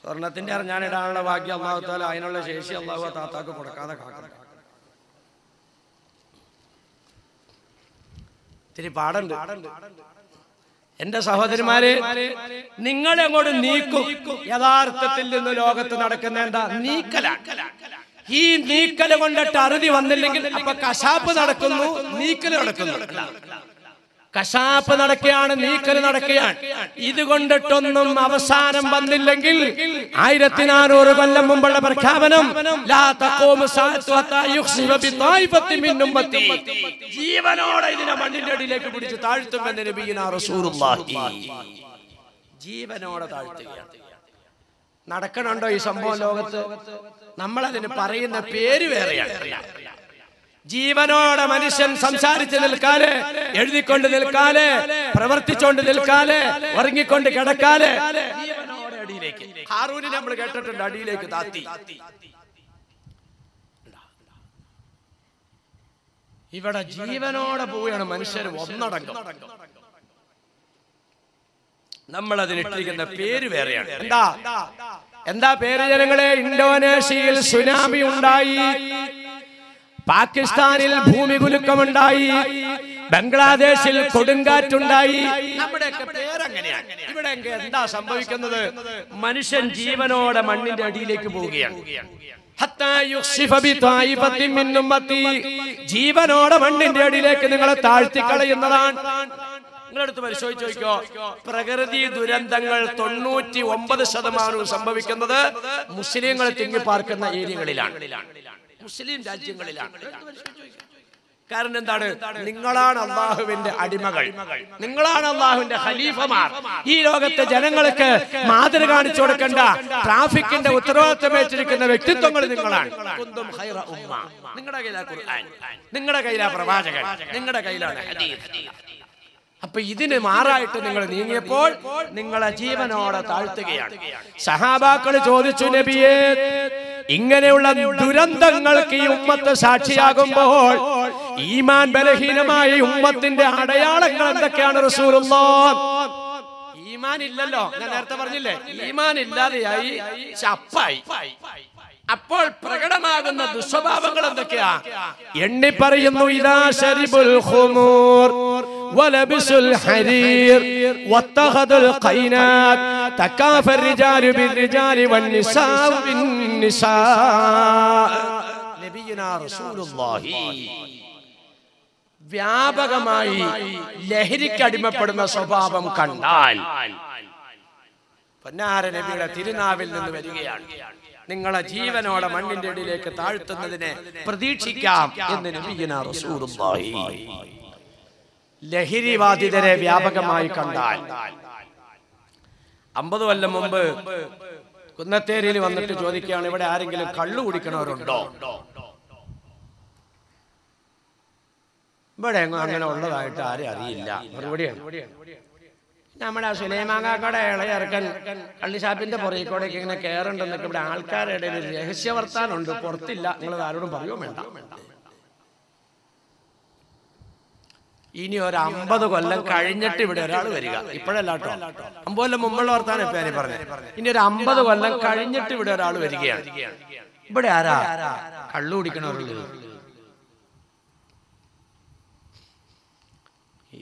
സ്വർണത്തിന്റെ അറിഞ്ഞാൻ ഇടാനുള്ള ഭാഗ്യം അള്ളാഹു താല അതിനുള്ള ശേഷി അള്ളാഹു താത്താക്ക് കൊടുക്കാതെ കാക്കണം. ഇത്തിരി പാടുണ്ട്. എന്റെ സഹോദരിമാരെ നിങ്ങൾ അങ്ങോട്ട് നീക്കും. യഥാർത്ഥത്തിൽ നിന്ന് ലോകത്ത് നടക്കുന്ന എന്താ? നീക്കലാണ്. ഈ നീക്കൽ കൊണ്ടിട്ട് അറുതി വന്നില്ലെങ്കിൽ അപ്പൊ കശാപ്പ് നടക്കുന്നു നീക്കൽ നടക്കുന്നു. കശാപ്പ് നടക്കുകയാണ് നീക്കൽ നടക്കുകയാണ്. ഇതുകൊണ്ടിട്ടൊന്നും അവസാനം വന്നില്ലെങ്കിൽ ആയിരത്തി നാനൂറ് കൊല്ലം മുമ്പുള്ള പ്രഖ്യാപനം. ജീവനോടെ ഇതിനെ മണ്ണിന്റെ അടിയിലേക്ക് പിടിച്ച് താഴ്ത്തുമെന്ന് ജീവനോടെ താഴ്ത്തുകയാണ്. നടക്കണുണ്ടോ ഈ സംഭവം ലോകത്ത്? നമ്മളതിന് പറയുന്ന പേര് വേറെയാണ്. ജീവനോടെ മനുഷ്യൻ സംസാരിച്ചു നിൽക്കാൽ എഴുതിക്കൊണ്ട് നിൽക്കാൽ പ്രവർത്തിച്ചോണ്ട് നിൽക്കാൽ ഉറങ്ങിക്കൊണ്ട് കിടക്കാൽ. അടിയിലേക്ക്. നമ്മൾ കേട്ടിട്ടുണ്ട് അടിയിലേക്ക് താത്തി. ഇവിടെ ജീവനോടെ പോവുകയാണ് മനുഷ്യർ ഒന്നടങ്കം. നമ്മൾ അതിനിട്ടിരിക്കുന്ന പേര് വേറെയാണ്. എന്താ? എന്താ പേര് ജനങ്ങളെ? ഇന്തോനേഷ്യയിൽ സുനാമി ഉണ്ടായി. പാകിസ്ഥാനിൽ ഭൂമി കുലുക്കമുണ്ടായി. ബംഗ്ലാദേശിൽ കൊടുങ്കാറ്റുണ്ടായി. നമ്മുടെയൊക്കെ പേരങ്ങനെയാണ്. ഇവിടെ എന്താ സംഭവിക്കുന്നത്? മനുഷ്യൻ ജീവനോടെ മണ്ണിന്റെ അടിയിലേക്ക് പോവുകയാണ്. ജീവനോടെ മണ്ണിന്റെ അടിയിലേക്ക് നിങ്ങളെ താഴ്ത്തിക്കളയുന്നതാണ്. നിങ്ങളെടുത്ത് പരിശോധിച്ച് നോക്കിയോ പ്രകൃതി ദുരന്തങ്ങൾ തൊണ്ണൂറ്റി ഒമ്പത് ശതമാനവും സംഭവിക്കുന്നത് മുസ്ലിങ്ങൾ തിങ്ങി പാർക്കുന്ന ഏരിയകളിലാണ്. മുസ്ലിം രാജ്യങ്ങളിലാണ്. കാരണം എന്താണ്? നിങ്ങളാണ് അള്ളാഹുവിന്റെ അടിമകൾ. നിങ്ങളാണ് അള്ളാഹുവിന്റെ ഖലീഫമാർ. ഈ ലോകത്തെ ജനങ്ങൾക്ക് മാതൃ കാണിച്ചു കൊടുക്കേണ്ട ട്രാഫിക്കിന്റെ ഉത്തരവാദിത്വം ഏറ്റിരിക്കുന്ന വ്യക്തിത്വങ്ങൾ നിങ്ങളാണ്. നിങ്ങളുടെ കയ്യിലാ ഖുർആൻ. നിങ്ങളുടെ കയ്യിലാ പ്രവാചകൻ. നിങ്ങളുടെ കയ്യിലാണ് ഹദീസ്. അപ്പൊ ഇതിന് മാറായിട്ട് നിങ്ങൾ നീങ്ങിയപ്പോൾ നിങ്ങളെ ജീവനോടെ താഴ്ത്തുകയാണ്. സഹാബാക്കൾ ചോദിച്ചു നബിയെ ഇങ്ങനെയുള്ള ദുരന്തങ്ങൾക്ക് ഈ ഉമ്മത്ത് സാക്ഷിയാകുമ്പോൾ ഈമാൻ ബലഹീനമായ ഉമ്മത്തിന്റെ അടയാളങ്ങൾ എന്തൊക്കെയാണ് റസൂലുള്ളാഹ്? ഈമാൻ ഇല്ലല്ലോ ഞാൻ നേരത്തെ പറഞ്ഞില്ലേ ഈമാൻ ഇല്ലാതെയായി ചപ്പായി. അപ്പോൾ പ്രകടമാകുന്ന ദുസ്വഭാവങ്ങൾ എന്തൊക്കെയാ എണ്ണി പറയുന്നു ഇതാ ശരിബുൽ ഖുമൂർ ولبسوا الحرير واتخذوا القينات تكافى الرجال بالرجال والنساء بالنساء نبينا رسول الله വ്യാപകമായി ലഹരിക്ക് അടിമപ്പെടുന്ന സ്വഭാവം കണ്ടാൽ പൊന്നാര നബിയുടെ തിരുനാവിൽ നിന്ന് വരികയാണ് നിങ്ങളെ ജീവനോടെ മണ്ണിന്റെ ഇടയിലേക്ക് താഴ്ത്തുന്നതിനെ പ്രതീക്ഷിക്കാം എന്ന് നബിയന റസൂലുള്ളാഹി. ലഹരിവാദിതരെ വ്യാപകമായി കണ്ടാൽ. അമ്പത് കൊല്ലം മുമ്പ് കുന്നത്തേരിയിൽ വന്നിട്ട് ചോദിക്കുകയാണ് ഇവിടെ ആരെങ്കിലും കള്ളു കുടിക്കണവരുണ്ടോ? ഇവിടെ എങ്ങും അങ്ങനെ ഉള്ളതായിട്ട് ആരും അറിയില്ല. മറുപടിയാണ്. നമ്മുടെ ആ സുലൈമാങ്ങാക്കടെ ഇളയറക്കൻ കള്ളിഷാപ്പിന്റെ പുറകെ കൂടെ ഇങ്ങനെ കയറുണ്ടെന്നൊക്കെ ഇവിടെ ആൾക്കാരുടെ ഇടയിൽ ഒരു രഹസ്യവർത്താനുണ്ട് പുറത്തില്ല. നിങ്ങൾ ആരോടും പറയോ വേണ്ട. ഇനി ഒരു അമ്പത് കൊല്ലം കഴിഞ്ഞിട്ട് ഇവിടെ ഒരാൾ വരിക. ഇപ്പോഴല്ല കേട്ടോ. അമ്പത് കൊല്ലം മുമ്പുള്ള വർത്താനം ഇപ്പൊ ഞാൻ പറഞ്ഞത് ഇനി ഒരു അമ്പത് കൊല്ലം കഴിഞ്ഞിട്ട് ഇവിടെ ഒരാൾ വരികയാണ്. ഇവിടെ ആരാ? കള്ളു കുടിക്കണവരുള്ളത്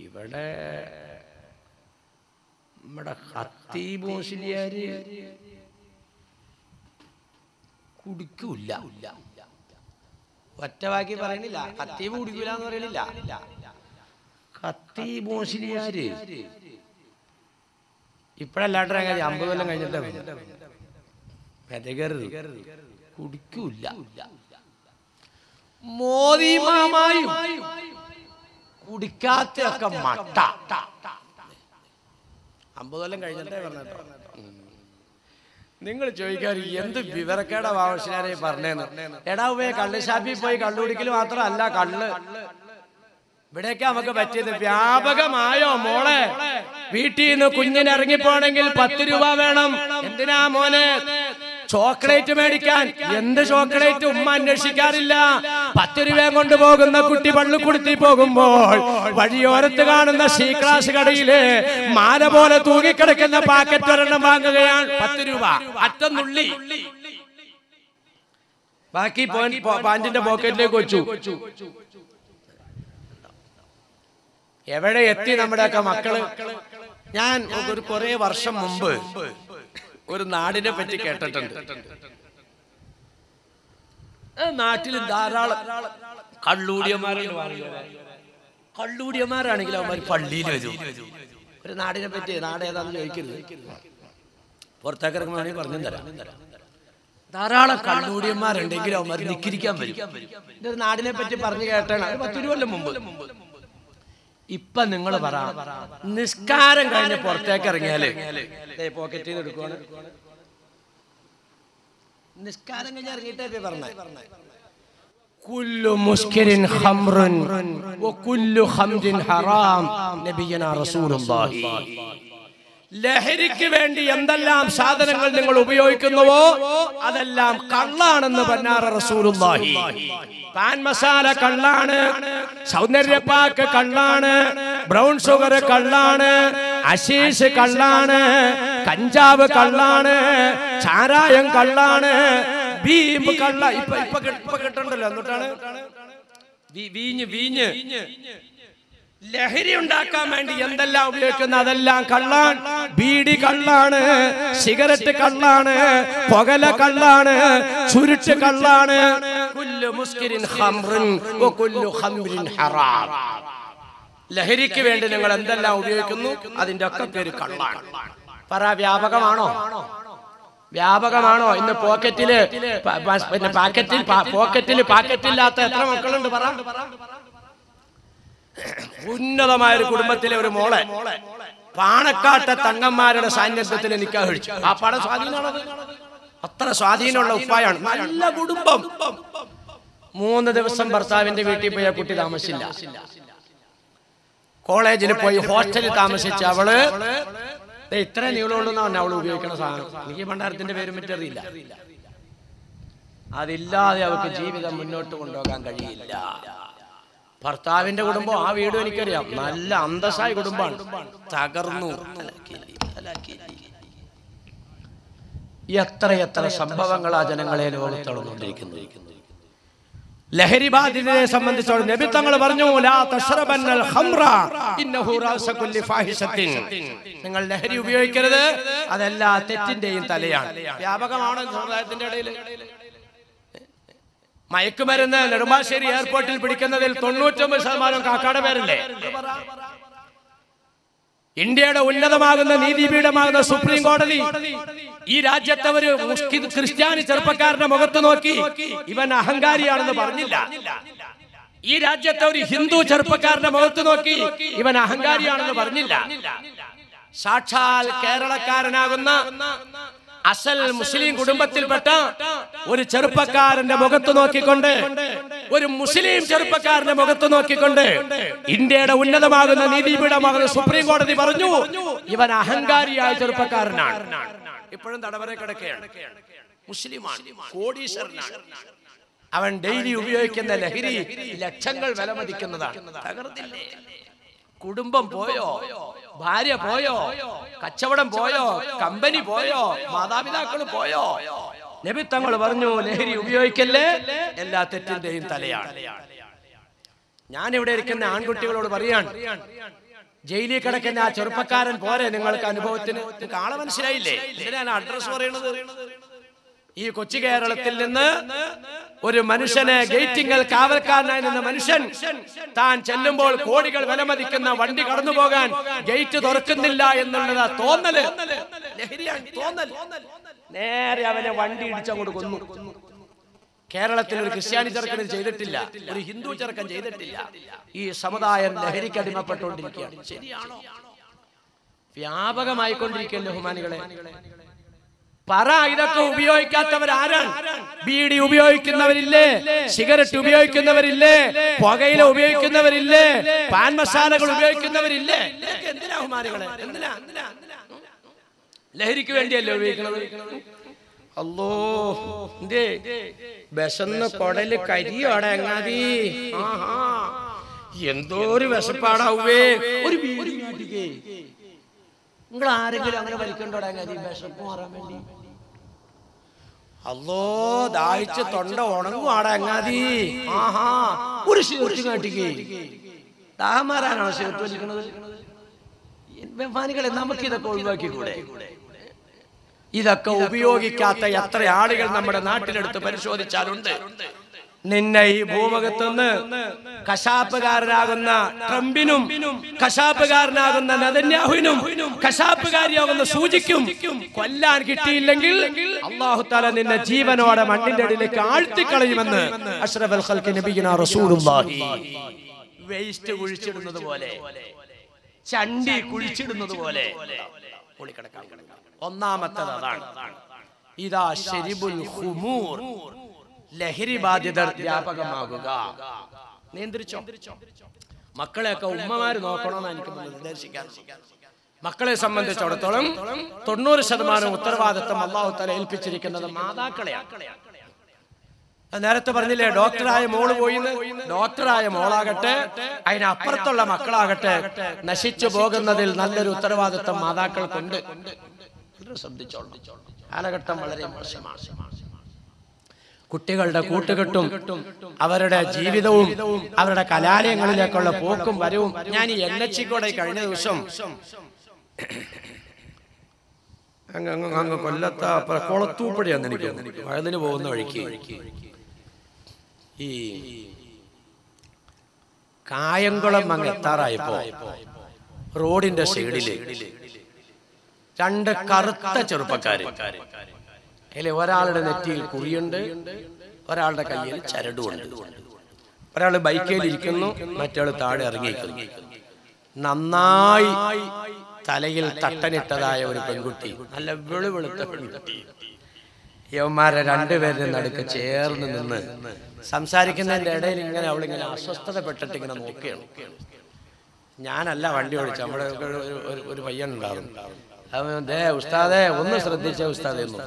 ഇവിടെ നമ്മുടെ ഹത്തീബ് മുസ്ലിയാര് കുടിക്കൂല? ഒറ്റ വാക്കി പറയണില്ല. ഹത്തീബ് കുടിക്കൂല എന്ന് പറയണില്ല. ഹത്തീബ് ഇപ്പഴല്ലാട്ടെ അമ്പത് കൊല്ലം കഴിഞ്ഞിട്ട് കുടിക്കൂല. മോദി മാമായും കുടിക്കാത്തൊക്കെ മട്ട. അമ്പത് കൊല്ലം കഴിഞ്ഞിട്ടേ പറഞ്ഞോ നിങ്ങൾ ചോദിക്കാൻ എന്ത് വിവരക്കേടാ വാവശ്യാരെ പറഞ്ഞേന്ന്? എടാ ഉപയെ കള്ള് ഷാപ്പിൽ പോയി കള്ളു കുടിക്കൽ മാത്രമല്ല കള്ള്. ഇവിടെയൊക്കെ നമുക്ക് പറ്റിയത് വ്യാപകമായോ മോളെ? വീട്ടിൽ നിന്ന് കുഞ്ഞിനിറങ്ങിപ്പോണെങ്കിൽ പത്ത് രൂപ വേണം. എന്തിനാ മോനെ? ചോക്ലേറ്റ് മേടിക്കാൻ. എന്ത് ചോക്ലേറ്റ് ഉമ്മ അന്വേഷിക്കാറില്ല. പത്ത് രൂപ കൊണ്ടുപോകുന്ന കുട്ടി പള്ളിക്കുടുത്തി പോകുമ്പോൾ വഴിയോരത്ത് കാണുന്ന സി ക്ലാസ് കടയിൽ മാല പോലെ തൂങ്ങിക്കിടക്കുന്ന പാക്കറ്റ് ഒരെണ്ണം വാങ്ങുകയാണ്. പത്ത് രൂപ അറ്റന്നുള്ളി. ബാക്കി പാന്റിന്റെ പോക്കറ്റിലേക്ക് വെച്ചു. എവിടെ എത്തി നമ്മുടെയൊക്കെ മക്കൾ? ഞാൻ ഒരു കുറെ വർഷം മുമ്പ് ഒരു നാടിനെ പറ്റി കേട്ടിട്ടുണ്ട്. നാട്ടിൽ ധാരാളം കള്ളൂടിയന്മാരുണ്ട് കള്ളൂടിയന്മാരാണെങ്കിൽ അവന്മാർ പള്ളിയിൽ വരും. ഒരു നാടിനെ പറ്റി നാട് ഏതാന്ന് ചോദിക്കരുത്. പുറത്തേക്ക് ഇറങ്ങുമ്പോൾ പറഞ്ഞു തരാം. ധാരാളം കള്ളൂടിയന്മാരുണ്ടെങ്കിൽ അവന്മാർ നിക്കിരിക്കാൻ വരും. നാടിനെ പറ്റി പറഞ്ഞു കേട്ടാണ്. പത്ത് രൂപ മുമ്പ്. ഇപ്പൊ നിങ്ങൾ പറ. നിസ്കാരം കഴിഞ്ഞ് പുറത്തേക്ക് ഇറങ്ങിയാൽ. പോക്കറ്റിൽ നിന്ന് എടുക്കുവാണ്. നിസ്കാരം കഴിഞ്ഞ് ഇറങ്ങിയിട്ടേ പറഞ്ഞേ. ലഹരിക്ക് വേണ്ടി എന്തെല്ലാം സാധനങ്ങൾ നിങ്ങൾ ഉപയോഗിക്കുന്നുവോ? അതെല്ലാം കള്ളാണെന്ന് പന്നാറ റസൂലുള്ളാഹി. പാൻ മസാല കള്ളാണ് സൗന്ദര്യപ്പാക്ക് കള്ളാണ് ബ്രൗൺ ഷുഗർ കള്ളാണ് അശീഷ് കള്ളാണ് കഞ്ചാവ് കള്ളാണ് ചാരായം കള്ളാണ് ഭീം കള്ള. ഇപ്പൊ ഇപ്പൊ കിട്ട- ഇപ്പൊ കിട്ടണ്ടല്ലോ എന്നിട്ടാണ്. വീഞ്ഞ് വീഞ്ഞ്. ലഹരി ഉണ്ടാക്കാൻ വേണ്ടി എന്തെല്ലാം ഉപയോഗിക്കുന്ന? അതെല്ലാം കള്ളാൻ ബീഡി കള്ളാണ്. സിഗരറ്റ് കള്ളാണ്. പുകല കള്ളാണ്. ചുരുട്ട് കള്ളാണ്. ലഹരിക്ക് വേണ്ടി നിങ്ങൾ എന്തെല്ലാം ഉപയോഗിക്കുന്നു? അതിന്റെ ഒക്കെ പേര് കള്ളാണ്. പറ വ്യാപകമാണോ? വ്യാപകമാണോ? ഇന്ന് പോക്കറ്റിൽ പിന്നെ പാക്കറ്റിൽ പോക്കറ്റിൽ പോക്കറ്റിൽ പാക്കറ്റില്ലാത്ത എത്ര മക്കളുണ്ട് പറ. ഉന്നതമായ ഒരു കുടുംബത്തിലെ ഒരു മോളെ പാണക്കാട്ടെ തങ്ങന്മാരുടെ സാന്നിധ്യത്തിൽ നിൽക്കാൻ കഴിച്ചു. ആ പടം സ്വാധീനമാണത്. അത്ര സ്വാധീനമുള്ള ഉപ്പായാണ്. നല്ല കുടുംബം. മൂന്ന് ദിവസം ഭർത്താവിന്റെ വീട്ടിൽ പോയ കുട്ടി താമസിച്ചില്ല. കോളേജിൽ പോയി ഹോസ്റ്റലിൽ താമസിച്ച അവൾ ഇത്ര നീളമുള്ളതാണ് അവൾ ഉപയോഗിക്കുന്ന സാധനം. എനിക്ക് ഭണ്ഡാരത്തിന്റെ പേരും മറ്ററിയില്ല അതില്ലാതെ അവൾക്ക് ജീവിതം മുന്നോട്ട് കൊണ്ടുപോകാൻ കഴിയില്ല. ഭർത്താവിന്റെ കുടുംബം ആ വീട് എനിക്കറിയാം. നല്ല അന്തസ്സായ കുടുംബമാണ്. തകർന്നു. എത്ര എത്ര സംഭവങ്ങൾ ആ ജനങ്ങളെ ലോകത്തളന്നുകൊണ്ടിരിക്കുന്നു ലഹരി ബാധിതരെ സംബന്ധിച്ചോളം നബി തങ്ങൾ പറഞ്ഞു നിങ്ങൾ ലഹരി ഉപയോഗിക്കരുത്. അതെല്ലാ തെറ്റിന്റെയും തലയാണ്. വ്യാപകമാണ് സമുദായത്തിന്റെ ഇടയിൽ മയക്കുമരുന്ന് നെടുമ്പാശ്ശേരി എയർപോർട്ടിൽ പിടിക്കുന്നതിൽ തൊണ്ണൂറ്റൊമ്പത് ശതമാനം കാക്കാട് പേരല്ലേ? ഇന്ത്യയുടെ ഉന്നതമാകുന്ന നീതിപീഠമാകുന്ന സുപ്രീം കോടതി ഈ രാജ്യത്തെ ഒരു ക്രിസ്ത്യാനി ചെറുപ്പക്കാരന്റെ മുഖത്ത് നോക്കി ഇവൻ അഹങ്കാരിയാണെന്ന് പറഞ്ഞില്ല. ഈ രാജ്യത്തെ ഒരു ഹിന്ദു ചെറുപ്പക്കാരന്റെ മുഖത്ത് നോക്കി ഇവൻ അഹങ്കാരിയാണെന്ന് പറഞ്ഞില്ല. സാക്ഷാൽ കേരളക്കാരനാകുന്ന അസൽ മുസ്ലിം കുടുംബത്തിൽപ്പെട്ട ഒരു ചെറുപ്പക്കാരന്റെ മുഖത്ത് നോക്കിക്കൊണ്ട് ഒരു മുസ്ലിം ചെറുപ്പക്കാരന്റെ മുഖത്ത് നോക്കിക്കൊണ്ട് ഇന്ത്യയുടെ ഉന്നതമാകുന്ന നീതിപീഠമാകുന്ന സുപ്രീം കോടതി പറഞ്ഞു ഇവൻ അഹങ്കാരിയായ ചെറുപ്പക്കാരനാണ്. ഇപ്പോഴും തടവരെ കിടക്കുകയാണ്. മുസ്ലിമാണ് കോടീശ്വരനാണ്. അവൻ ഡെയിലി ഉപയോഗിക്കുന്ന ലഹരി ലക്ഷങ്ങൾ വിലമതിക്കുന്നതാണ്. തകർന്നില്ലേ? കുടുംബം പോയോ? ഭാര്യ പോയോ? കച്ചവടം പോയോ? കമ്പനി പോയോ? മാതാപിതാക്കൾ പോയോ? നബി തങ്ങൾ പറഞ്ഞു ലഹരി ഉപയോഗിക്കല്ലേ? എല്ലാ തെറ്റിന്റെയും തലയാണ്. ഞാൻ ഇവിടെ ഇരിക്കുന്ന ആൺകുട്ടികളോട് പറയാണ് ജയിലിൽ കിടക്കുന്ന ആ ചെറുപ്പക്കാരൻ പോരെ? നിങ്ങൾക്ക് അനുഭവത്തിന് ആളെ മനസ്സിലായില്ലേ? അഡ്രസ് പറയണത്. ഈ കൊച്ചു കേരളത്തിൽ നിന്ന് ഒരു മനുഷ്യനെ ഗേറ്റിങ്ങൽ കാവൽക്കാരനായി നിന്ന മനുഷ്യൻ താൻ ചെല്ലുമ്പോൾ കോടികൾ വിലമതിക്കുന്ന വണ്ടി കടന്നു പോകാൻ ഗേറ്റ് തുറക്കുന്നില്ല എന്നുള്ളത് തോന്നൽ. തോന്നൽ നേരെ അവനെ വണ്ടി ഇടിച്ചങ്ങോട്ട് കൊന്നു. കേരളത്തിൽ ഒരു ക്രിസ്ത്യാനി ചെറുക്കൻ ചെയ്തിട്ടില്ല. ഒരു ഹിന്ദു ചെറുക്കൻ ചെയ്തിട്ടില്ല. ഈ സമുദായം ലഹരിക്ക് അടിമപ്പെട്ടുകൊണ്ടിരിക്കുകയാണ്. ശരിയാണോ? വ്യാപകമായിക്കൊണ്ടിരിക്കുകയാണ് ഹുമാനികളെ പറ ഇതൊക്കെ ഉപയോഗിക്കാത്തവരാരാണ് ബീഡി ഉപയോഗിക്കുന്നവരില്ലേ? സിഗരറ്റ് ഉപയോഗിക്കുന്നവരില്ലേ? പുകയില ഉപയോഗിക്കുന്നവരില്ലേ? പാൻ മസാലകൾ ഉപയോഗിക്കുന്നവരില്ലേ? എന്തിനാ ലഹരിക്ക് വേണ്ടിയല്ലേ ഉപയോഗിക്കുന്നത് അല്ലോ എന്തേ വിശന്ന് കൊടൽ കരിയോടെ എങ്ങാതി ആഹാ. എന്തോ ഒരു വിശപ്പാടാവേ. ഒരു നിങ്ങൾ ആരെങ്കിലും അങ്ങനെ വലിക്കണ്ടോടാ എങ്ങാതി വിശപ്പ് മാറാൻ വേണ്ടി. അല്ലോ ദാഹിച്ച് തൊണ്ട ഉണങ്ങുവാടാ അങ്ങാതി. ആഹാ ഒരു സിഗരറ്റ് കാട്ടിക്കേ. ദാഹം മാറാനാണോ വലിക്കുന്നത് ഫാനികളെ നമുക്ക് ഇതൊക്കെ ഒഴിവാക്കിക്കൂടെ? ഇതൊക്കെ ഉപയോഗിക്കാത്ത എത്ര ആളുകൾ നമ്മുടെ നാട്ടിലെടുത്ത് പരിശോധിച്ചാലുണ്ട്. നിന്നെ ഈ ഭൂമുഖത്തുനിന്ന് കശാപ്പുകാരനാകുന്ന ട്രംപിനും കശാപ്പുകാരനാകുന്ന നദന്യാഹുവിനും കശാപ്പുകാരിയാകുന്ന സൂചിക്കും കൊല്ലാൻ കിട്ടിയില്ലെങ്കിൽ അള്ളാഹു താല നിന്നെ ജീവനോടെ മണ്ണിന്റെ അടിയിലേക്ക് ആഴ്ത്തിക്കളയുമെന്ന് അഷ്റഫ് റസൂലുള്ളാഹി. വേസ്റ്റ് കുഴിച്ചിടുന്നത് പോലെ ചണ്ടി കുഴിച്ചിടുന്നത് പോലെ. ഒന്നാമത്തത് അതാണ്. ഇതാ ഷെരിബുൽ ഹുമൂർ ലഹരി ബാധിതർ വ്യാപകമാകുക. നിയന്ത്രിച്ചോ? മക്കളെയൊക്കെ ഉമ്മമാര് നോക്കണമെന്ന് എനിക്ക് നിർദ്ദേശിക്കാൻ. മക്കളെ സംബന്ധിച്ചിടത്തോളം തൊണ്ണൂറ് ശതമാനം ഉത്തരവാദിത്വം അള്ളാഹു തല ഏൽപ്പിച്ചിരിക്കുന്നത് മാതാക്കളെയാണ്. നേരത്തെ പറഞ്ഞില്ലേ ഡോക്ടറായ മോൾ പോയിന്ന് ഡോക്ടറായ മോളാകട്ടെ അതിനപ്പുറത്തുള്ള മക്കളാകട്ടെ നശിച്ചു പോകുന്നതിൽ നല്ലൊരു ഉത്തരവാദിത്വം മാതാക്കൾക്കുണ്ട്. ശ്രദ്ധിച്ചോളൂ കാലഘട്ടം വളരെ മോശമാണ്. കുട്ടികളുടെ കൂട്ടുകെട്ടും അവരുടെ ജീവിതവും അവരുടെ കലാലയങ്ങളിലേക്കുള്ള പോക്കും വരവും ഞാൻ ഈ എൻ എച്ച് കൂടെ കഴിഞ്ഞ ദിവസം അങ്ങ് അങ്ങ് അങ്ങ് കൊല്ലത്ത കൊളത്തൂപ്പടിയാന്ന് എനിക്ക്. വയലിന് പോകുന്ന വഴിക്ക് ഈ കായംകുളം അങ്ങ് എത്താറായപ്പോ റോഡിന്റെ സൈഡിൽ രണ്ട് കറുത്ത ചെറുപ്പക്കാര് അതിലെ ഒരാളുടെ നെറ്റിയിൽ കുറിയുണ്ട് ഒരാളുടെ കയ്യിൽ ചരടുണ്ട് ഒരാൾ ബൈക്കേൽ ഇരിക്കുന്നു മറ്റേ താഴെ ഇറങ്ങിയിരിക്കുന്നു. നന്നായി തലയിൽ തട്ടനിട്ടതായ ഒരു പെൺകുട്ടി നല്ല വെളുവെളുത്ത പെൺകുട്ടി. യവന്മാരെ രണ്ടുപേരുടെ നടുക്ക് ചേർന്ന് നിന്ന് സംസാരിക്കുന്നതിന്റെ ഇടയിൽ ഇങ്ങനെ അവളിങ്ങനെ അസ്വസ്ഥതപ്പെട്ടിട്ട് ഇങ്ങനെ നോക്കുകയാണ്. ഞാനല്ല വണ്ടി ഓടിച്ചു നമ്മുടെ ഒരു- പയ്യൻ ഉണ്ടാകും അവൻ ദേ ഉസ്താദേ ഒന്ന് ശ്രദ്ധിച്ച ഉസ്താദേ എന്ന്.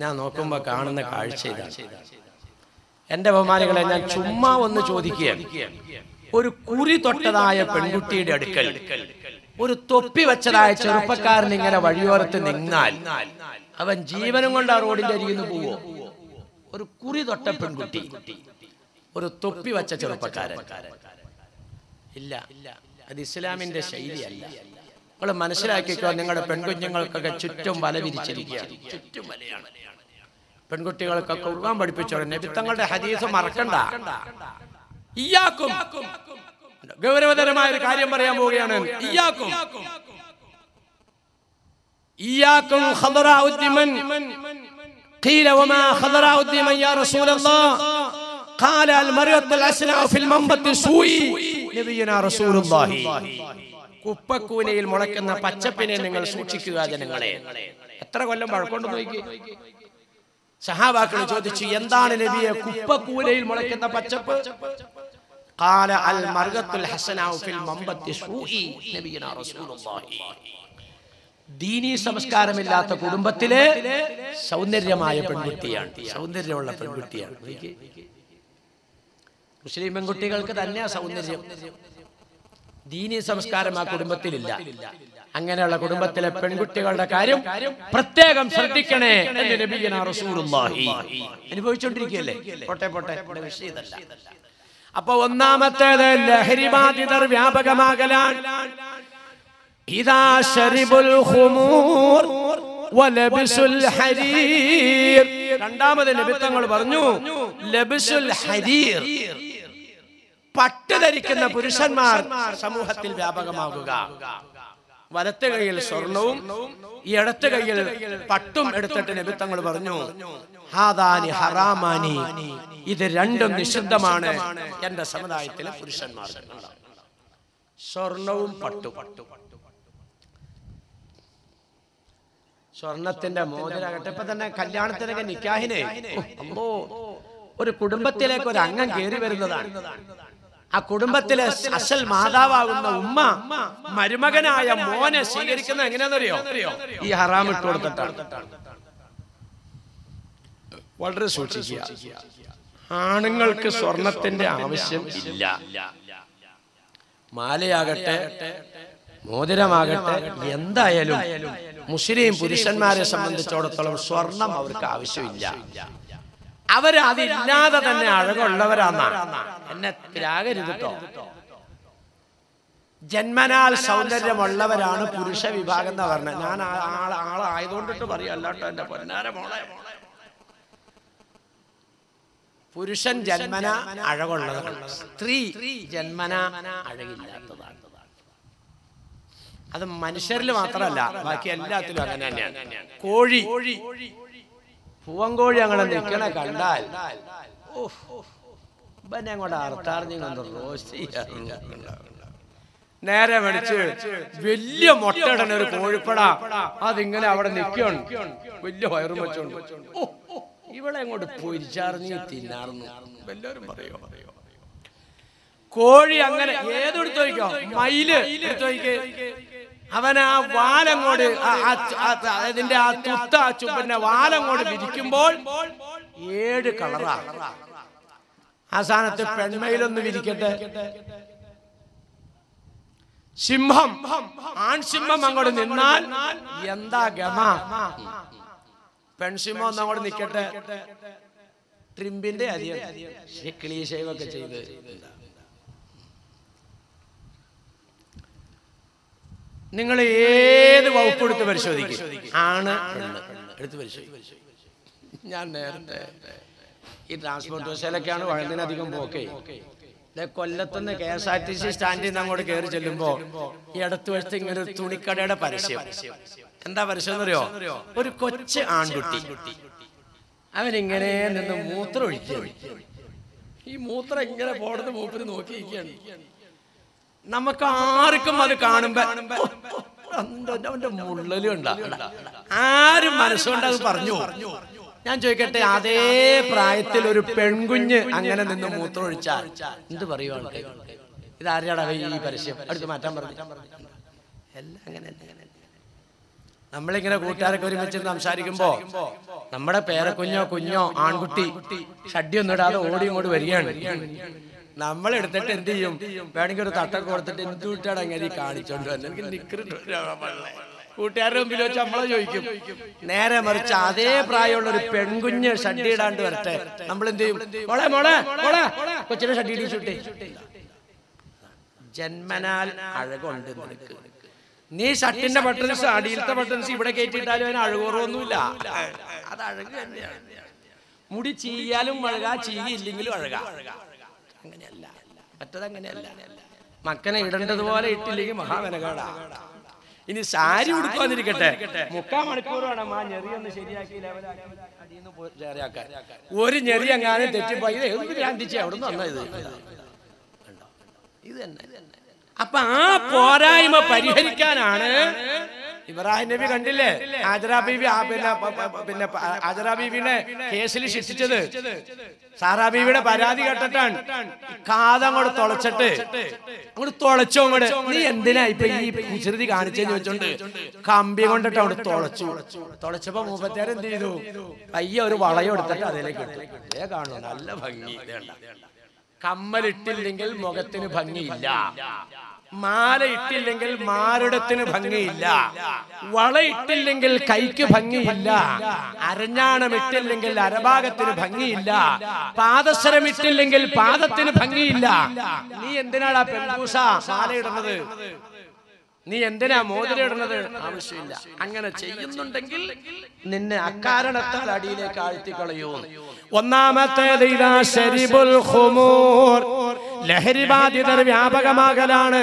ഞാൻ നോക്കുമ്പോ കാണുന്ന കാഴ്ച ഇതാണ്. എന്റെ ബഹുമാനികളെ ഞാൻ ചുമ്മാ ഒന്ന് ചോദിക്കുകയാണ്. ഒരു കുറി തൊട്ടതായ പെൺകുട്ടിയുടെ അടുക്കൽ ഒരു തൊപ്പി വെച്ചതായ ചെറുപ്പക്കാരൻ ഇങ്ങനെ വഴിയോരത്ത് നിന്നാൽ അവൻ ജീവനും കൊണ്ട് ആ റോഡിന്റെ അരികിൽ നിന്ന് പോവോ ഒരു കുറി തൊട്ട പെൺകുട്ടി ഒരു തൊപ്പി വെച്ച ചെറുപ്പക്കാരൻ. ഇല്ല. അത് ഇസ്ലാമിന്റെ ശൈലിയല്ല. നിങ്ങൾ മനസ്സിലാക്കിക്കോ നിങ്ങളുടെ പെൺകുഞ്ഞുങ്ങൾക്കൊക്കെ ചുറ്റും വല വിരിച്ചിരിക്കുക ചുറ്റും വലയാണ്. പെൺകുട്ടികൾക്കൊക്കെ ഉറവാൻ പഠിപ്പിച്ചോളെ നബിത്തങ്ങളുടെ ഹദീസ് മറക്കണ്ട ഇയാക്കും ഗൗരവതരമായ ഒരു കാര്യം പറയാൻ പോവുകയാണ് ഇയാക്കും ഇയാക്കും ഖദറാ ഉദ്ദിമൻ قيل وما خضراء الدمن يا رسول الله قال المريض الأسنى في المنبت سوء نبينا رسول الله കുപ്പക്കൂനയിൽ മുളയ്ക്കുന്ന പച്ചപ്പിനെ നിങ്ങൾ സൂക്ഷിക്കുക ജനങ്ങളെ എത്ര കൊല്ലം വഴക്കൊണ്ട് നോക്കി സഹാബാക്കൾ ചോദിച്ചു എന്താണ് നബിയെ കുപ്പക്കൂനയിൽ മുളയ്ക്കുന്ന പച്ചപ്പ് قال المرغة الحسناء في المنبت سوء نبينا رسول الله ദീനീ സംസ്കാരമില്ലാത്ത കുടുംബത്തിലെ സൗന്ദര്യമായ പെൺകുട്ടിയാണ് സൗന്ദര്യമുള്ള പെൺകുട്ടിയാണ് നോക്കിക്കേ. മുസ്ലിം പെൺകുട്ടികൾക്ക് തന്നെയാ സൗന്ദര്യം ദീനീ സംസ്കാരം ആ കുടുംബത്തിലില്ല അങ്ങനെയുള്ള കുടുംബത്തിലെ പെൺകുട്ടികളുടെ കാര്യം പ്രത്യേകം ശ്രദ്ധിക്കണേ എന്ന് നബിയന റസൂലുള്ളാഹി. അനുഭവിച്ചുകൊണ്ടിരിക്കുകയല്ലേ പോട്ടെ പോട്ടെ ഇവിടെ വിഷയം ഇതല്ല. അപ്പൊ ഒന്നാമത്തേത് ലഹരി ബാധിതർ വ്യാപകമാകലാൻ ഇതാ ശരിബുൽ വലബിസുൽ ഹരീർ. രണ്ടാമത് ലഭിത്തങ്ങൾ പറഞ്ഞു ലബിസുൽ ഹരീർ. പട്ട് ധരിക്കുന്ന പുരുഷന്മാർ സമൂഹത്തിൽ വ്യാപകമാകുക. വലത്തെ കൈയിൽ സ്വർണവും ഈ ഇടത്തെ കൈയിൽ പട്ടും എടുത്തിട്ട് നബി തങ്ങൾ പറഞ്ഞു ഹാദാനി ഹറാമാനി. ഇത് രണ്ടും നിഷിദ്ധമാണ് എന്റെ സമുദായത്തിലെ പുരുഷന്മാർ. സ്വർണവും പട്ടു. പട്ടു സ്വർണത്തിന്റെ മോതിരാകട്ടെ. ഇപ്പൊ തന്നെ കല്യാണത്തിനൊക്കെ നിക്കാഹിനെ. ഓ, ഒരു കുടുംബത്തിലേക്ക് ഒരു അംഗം കയറി വരുന്നതാണ്. ആ കുടുംബത്തിലെ അസൽ മാതാവാകുന്ന ഉമ്മ മരുമകനായ മോനെ സ്വീകരിക്കുന്നത് എങ്ങനെയാണെന്നറിയോ? ഈ ഹറാം ഇട്ട് കൊടുത്തിട്ടാണ്. വളരെ സൂക്ഷിക്കുക. ആണുങ്ങൾക്ക് സ്വർണത്തിന്റെ ആവശ്യം ഇല്ല. മാലയാകട്ടെ മോതിരമാകട്ടെ എന്തായാലും മുസ്ലിം പുരുഷന്മാരെ സംബന്ധിച്ചിടത്തോളം സ്വർണം അവർക്ക് ആവശ്യമില്ല. അവർ അതില്ലാതെ തന്നെ അഴകുള്ളവരാന്നാണ് എന്നെ ത്യാഗരുതിട്ടോ ജന്മനാൽ സൗന്ദര്യമുള്ളവരാണ് പുരുഷ വിഭാഗം എന്ന് പറഞ്ഞത്. ഞാൻ ആളായതുകൊണ്ടിട്ട് പറയും അല്ലാട്ടോ എന്റെ പൊന്നാര മോളെ. പുരുഷൻ ജന്മന അഴകുള്ളതാണ്. സ്ത്രീ ജന്മന അഴകില്ലാത്തതാണ്. അത് മനുഷ്യരിൽ മാത്രമല്ല ബാക്കി എല്ലാത്തിലും അങ്ങനെ തന്നെയാണ്. കോഴി. പൂവൻകോഴി അങ്ങനെ നിൽക്കണ കണ്ടാൽ ഇവനെ അങ്ങോട്ട് റോസ്റ്റ് നേരെ മേടിച്ച് വലിയ മുട്ടയിടണ ഒരു കോഴിപ്പട. അതിങ്ങനെ അവിടെ നിൽക്കണം വലിയ വയറും വെച്ചോണ്ട്. ഇവിടെ അങ്ങോട്ട് പൊരിച്ചാർന്ന് തിന്നാർന്നു. എല്ലാവരും പറയോ? കോഴി അങ്ങനെ ഏതെടുത്ത് നോക്കോ മയിൽ എടുത്ത് അവൻ ആ അതിന്റെ ആ തുത്ത ആ ചു- പിന്നെ വാലങ്ങോട് വിരിക്കുമ്പോൾ ഏഴ് കളറാണ് ആ സ്ഥാനത്ത് പെൺമയിലൊന്ന് വിരിക്കട്ടെ. സിംഹം. ആൺസിംഹം അങ്ങോട്ട് നിന്നാൽ എന്താ ഗമ? പെൺസിംഹം ഒന്ന് അങ്ങോട്ട് നിൽക്കട്ടെ ട്രിമ്പിന്റെ അരിയ ക്ലീശയൊക്കെ ചെയ്ത്. നിങ്ങൾ ഏത് വകുപ്പ് എടുത്ത് പരിശോധിക്കും? ആണ് എടുത്ത് പരിശോധിക്കും. ഞാൻ നേരത്തെ ഈ ട്രാൻസ്പോർട്ട് ബസ്സിലൊക്കെയാണ് വളരെയധികം പോക്കേ. കൊല്ലത്തുനിന്ന് K S R T C സ്റ്റാൻഡിൽ നിന്ന് അങ്ങോട്ട് കയറി ചെല്ലുമ്പോ ഈ അടുത്ത് വശത്ത് ഇങ്ങനെ ഒരു തുണിക്കടയുടെ പരസ്യം. എന്താ പരസ്യം അറിയോ? ഒരു കൊച്ചു ആൺകുട്ടി. അവനിങ്ങനെ നിന്ന് മൂത്രം ഒഴിക്കുക ഈ മൂത്രം ഇങ്ങനെ പോടുന്ന മൂപ്പര് നോക്കിയിരിക്കുകയാണ്. നമുക്ക് ആർക്കും അത് കാണുമ്പോ അവന്റെ അവന്റെ മുള്ളലും ആരും മനസ്സുകൊണ്ട് അത് പറഞ്ഞു. ഞാൻ ചോദിക്കട്ടെ അതേ പ്രായത്തിൽ ഒരു പെൺകുഞ്ഞ് അങ്ങനെ നിന്ന് മൂത്രമൊഴിച്ചാൽ എന്ത് പറയുക ഇത് ആരാടാ ഈ പരസ്യം? അടുത്ത് മാറ്റാൻ പറഞ്ഞു. എല്ലാം അങ്ങനെ. നമ്മളിങ്ങനെ കൂട്ടുകാരൊക്കെ ഒരുമിച്ച് സംസാരിക്കുമ്പോ നമ്മുടെ പേരക്കുഞ്ഞോ കുഞ്ഞോ ആൺകുട്ടി ഷഡ്യൊന്നും ഇടാതെ ഓടി ഇങ്ങോട്ട് വരികയാണ്. നമ്മൾ എടുത്തിട്ട് എന്ത് ചെയ്യും? വേണമെങ്കിൽ ഒരു തട്ടം കൊടുത്തിട്ട് എന്ത് വിട്ടാണ് അങ്ങനെ കാണിച്ചോണ്ട് വന്നത് എനിക്ക് നിക്കറിട്ട് കൂട്ടുകാരുടെ മുമ്പിൽ വെച്ച് നമ്മളെ ചോദിക്കും. നേരെ മറിച്ച് അതേ പ്രായമുള്ള ഒരു പെൺകുഞ്ഞ് ഷഡ്ഡി ഇടാണ്ട് വരട്ടെ. നമ്മൾ എന്ത് ചെയ്യും? മോളെ മോളെ മോളെ കൊച്ചിനെ ഷഡ്ഡി ഇടിച്ചുട്ടെ ജന്മനാൽ അഴകുണ്ട് നിനക്ക്. നീ ഷട്ടിന്റെ ബട്ടൺസ് അടിയിലത്തെ ബട്ടൺസ് ഇവിടെ കയറ്റിയിട്ടാലും അതിന് അഴകുറവൊന്നുമില്ല. അത് അഴക് തന്നെയാണ്. മുടി ചീയാലും അഴകാ ചീയില്ലെങ്കിലും അഴക അങ്ങനെയല്ല. മറ്റതങ്ങനെയല്ല. മക്കനെ ഇടേണ്ടതുപോലെ ഇട്ടില്ലെങ്കിൽ മഹാവനകാടാ ഇനി സാരി ഉടുക്കാന്നിരിക്കട്ടെ മുക്കാൽ മണിക്കൂറാണ് ആ ഞെറിയൊന്ന് ശരിയാക്കി ശരിയാക്കാൻ. ഒരു ഞെറി എങ്ങാനും തെറ്റിപ്പോയി. ഏത് ഭ്രാന്തിച്ച് അവിടെ നിന്ന് വന്നത് ഇത്? ഇത് തന്നെ. അപ്പൊ ആ പോരായ്മ പരിഹരിക്കാനാണ് ഇബ്രാഹിം നബി കണ്ടില്ലേ? ആജറ ബീവി ആ പിന്നെ പിന്നെ ആജറ ബീവിനെ കേസിൽ ശിക്ഷിച്ചത്. സാറാ ബീവിയുടെ പരാതി കേട്ടിട്ടാണ്. കാതങ്ങോട്ട് തുളച്ചിട്ട് അങ്ങോട്ട് തുളച്ചോ അങ്ങോട്ട്. നീ എന്തിനാ ഇപ്പൊ ഈ കുസൃതി കാണിച്ചെന്ന് വെച്ചോണ്ട് കമ്പി കൊണ്ടിട്ട് അവിടെ തുളച്ചു. തുളച്ചപ്പോ മൂപ്പത്തേരം എന്ത് ചെയ്തു? പയ്യ ഒരു വളയം എടുത്തിട്ട് അതിലേക്ക് ഇട്ടു. കാണുന്നു നല്ല ഭംഗി. കമ്മലിട്ടില്ലെങ്കിൽ മുഖത്തിന് ഭംഗിയില്ല. മാല ഇട്ടില്ലെങ്കിൽ മാരടത്തിന് ഭംഗിയില്ല. വള ഇട്ടില്ലെങ്കിൽ കൈക്ക് ഭംഗിയില്ല. അരഞ്ഞാണം ഇട്ടില്ലെങ്കിൽ അരഭാഗത്തിന് ഭംഗിയില്ല. പാദസരം ഇട്ടില്ലെങ്കിൽ പാദത്തിന് ഭംഗിയില്ല. നീ എന്തിനാടാ പെൺപൂസ മാല ഇടുന്നത്? നീ എന്തിനാ മോതിരം ഇടുന്നത് ആവശ്യമില്ല. അങ്ങനെ ചെയ്യുന്നുണ്ടെങ്കിൽ നിന്നെ അക്കാരണത്താൽ അടിയിലേക്ക് ആഴ്ത്തിക്കളയൂ ഒന്നാമത്തേത് ഇതാ ശരിബുൽ ഖുമൂർ. ലഹരി ബാധിതർ വ്യാപകമാകലാണ്.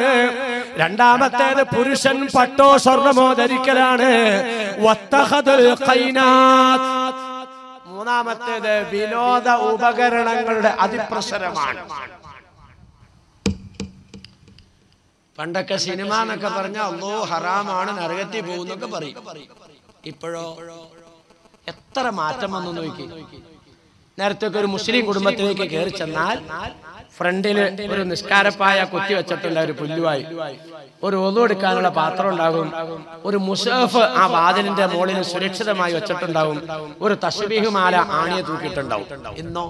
രണ്ടാമത്തേത് പുരുഷൻ പട്ടോ സ്വർണമോ ധരിക്കലാണ്. മൂന്നാമത്തേത് വിനോദ ഉപകരണങ്ങളുടെ അതിപ്രസരമാണ്. പണ്ടൊക്കെ സിനിമ എന്നൊക്കെ പറഞ്ഞ അല്ലോ ഹറാമാണ് നരകത്തിൽ പോകുന്നൊക്കെ പറയും. ഇപ്പോഴോ എത്ര മാറ്റം വന്നു നോക്കി. നേരത്തെ ഒക്കെ ഒരു മുസ്ലിം കുടുംബത്തിലേക്ക് കയറി ചെന്നാൽ ഫ്രണ്ടിൽ ഒരു നിസ്കാരപ്പായ കൊത്തി വെച്ചിട്ടുള്ള ഒരു പുല്ലുവായി. ഒരു ഒതു എടുക്കാനുള്ള പാത്രം ഉണ്ടാകും. ഒരു മുസഫ് ആ വാതിലിന്റെ മുകളിൽ സുരക്ഷിതമായി വെച്ചിട്ടുണ്ടാവും. ഒരു തശ്ബീഹ് മാല ആണിയെ തൂക്കിയിട്ടുണ്ടാവും. ഇന്നോ?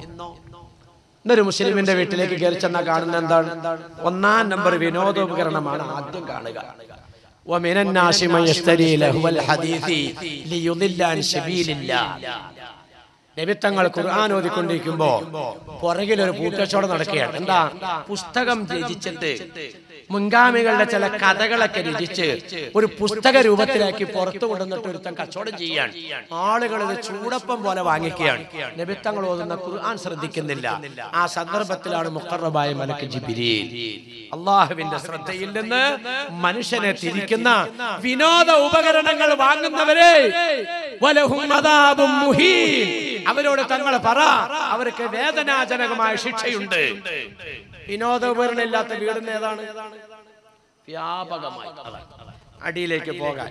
ഒരു മുസ്ലിമിന്റെ വീട്ടിലേക്ക് കയറി ചെന്നാൽ കാണുന്ന എന്താണ്? ഒന്നാം നമ്പർ വിനോദോപകരണമാണ് ആദ്യം കാണുക. ലഭിത്തങ്ങൾ ഖുർആൻ ഓതിക്കൊണ്ടിരിക്കുമ്പോ പുറകിൽ ഒരു നടക്കുകയാണ്. എന്താ? പുസ്തകം രചിച്ചിട്ട്. മുൻഗാമികളുടെ ചില കഥകളൊക്കെ രചിച്ച് ഒരു പുസ്തക രൂപത്തിലാക്കി പുറത്തു കൊണ്ടുവന്നിട്ട് ഒരുത്തൻ കച്ചവടം ചെയ്യാണ് ആളുകൾ ഇത് ചൂടപ്പം പോലെ വാങ്ങിക്കുകയാണ്. നബിത്തങ്ങൾ ഓതുന്ന ഖുർആൻ ശ്രദ്ധിക്കുന്നില്ല. ആ സന്ദർഭത്തിലാണ് മുക്കറബായ മലക്ക് ജിബിരിയിൽ അള്ളാഹുവിന്റെ ശ്രദ്ധയിൽ നിന്ന് മനുഷ്യനെ തിരിക്കുന്ന വിനോദ ഉപകരണങ്ങൾ വാങ്ങുന്നവരെ. അവരോട് തങ്ങൾ പറ. അവർക്ക് വേദനാജനകമായ ശിക്ഷയുണ്ട്. വിനോദ ഉപകരണം ഇല്ലാത്ത വീടിന് ഏതാണ്? വ്യാപകമായി. അടിയിലേക്ക് പോകാൻ.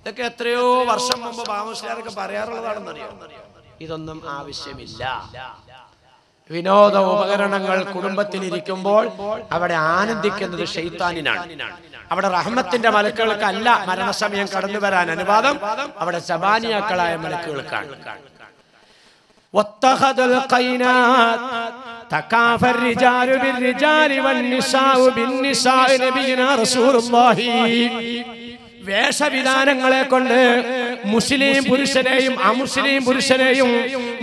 ഇതൊക്കെ എത്രയോ വർഷം മുമ്പ് ബാമുസ്ലാരൊക്കെ പറയാറുള്ളതാണെന്നറിയോ? ഇതൊന്നും ആവശ്യമില്ല. വിനോദ ഉപകരണങ്ങൾ കുടുംബത്തിലിരിക്കുമ്പോൾ അവിടെ ആനന്ദിക്കുന്നത് ഷെയ്ത്താനിനാണ് അവിടെ റഹ്മത്തിന്റെ മലക്കുകൾക്കല്ല മരണസമയം കടന്നു വരാൻ അനുവാദം. അവിടെ ചബാനിയാക്കളായ മലക്കുകൾക്കാണ്. واتخذ القينات تكافى الرجال بالرجال والنساء بالنساء نبينا رسول الله വേഷവിധാനങ്ങളെ കൊണ്ട് മുസ്ലിം പുരുഷനെയും അമുസ്ലിം പുരുഷനെയും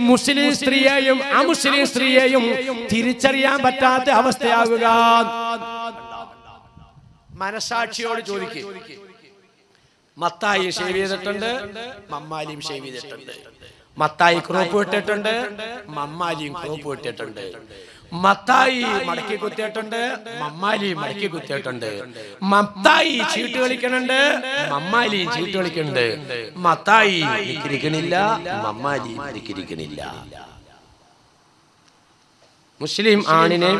മുസ്ലിം സ്ത്രീയെയും അമുസ്ലിം സ്ത്രീയെയും തിരിച്ചറിയാൻ പറ്റാത്ത അവസ്ഥയാവുക മനസാക്ഷിയോട് ചോദിക്കും മത്തായി ഷേവ് ചെയ്തിട്ടുണ്ട് മമ്മാലിയും ഷേവ് ചെയ്തിട്ടുണ്ട് മത്തായി ക്രോപ്പ് ഇട്ടിട്ടുണ്ട് മമ്മാലിയും ക്രോപ്പ് ഇട്ടിട്ടുണ്ട്. മത്തായി മടക്കി കുത്തിയിട്ടുണ്ട് മമ്മാലി മടക്കി കുത്തിയിട്ടുണ്ട്. മത്തായി ചീട്ട് കളിക്കണുണ്ട് മമ്മാലി ചീട്ട് കളിക്കണുണ്ട് മത്തായി നിക്കിരിക്കണില്ല മമ്മാലി നിക്കിരിക്കണില്ല. മുസ്ലിം ആണിനെ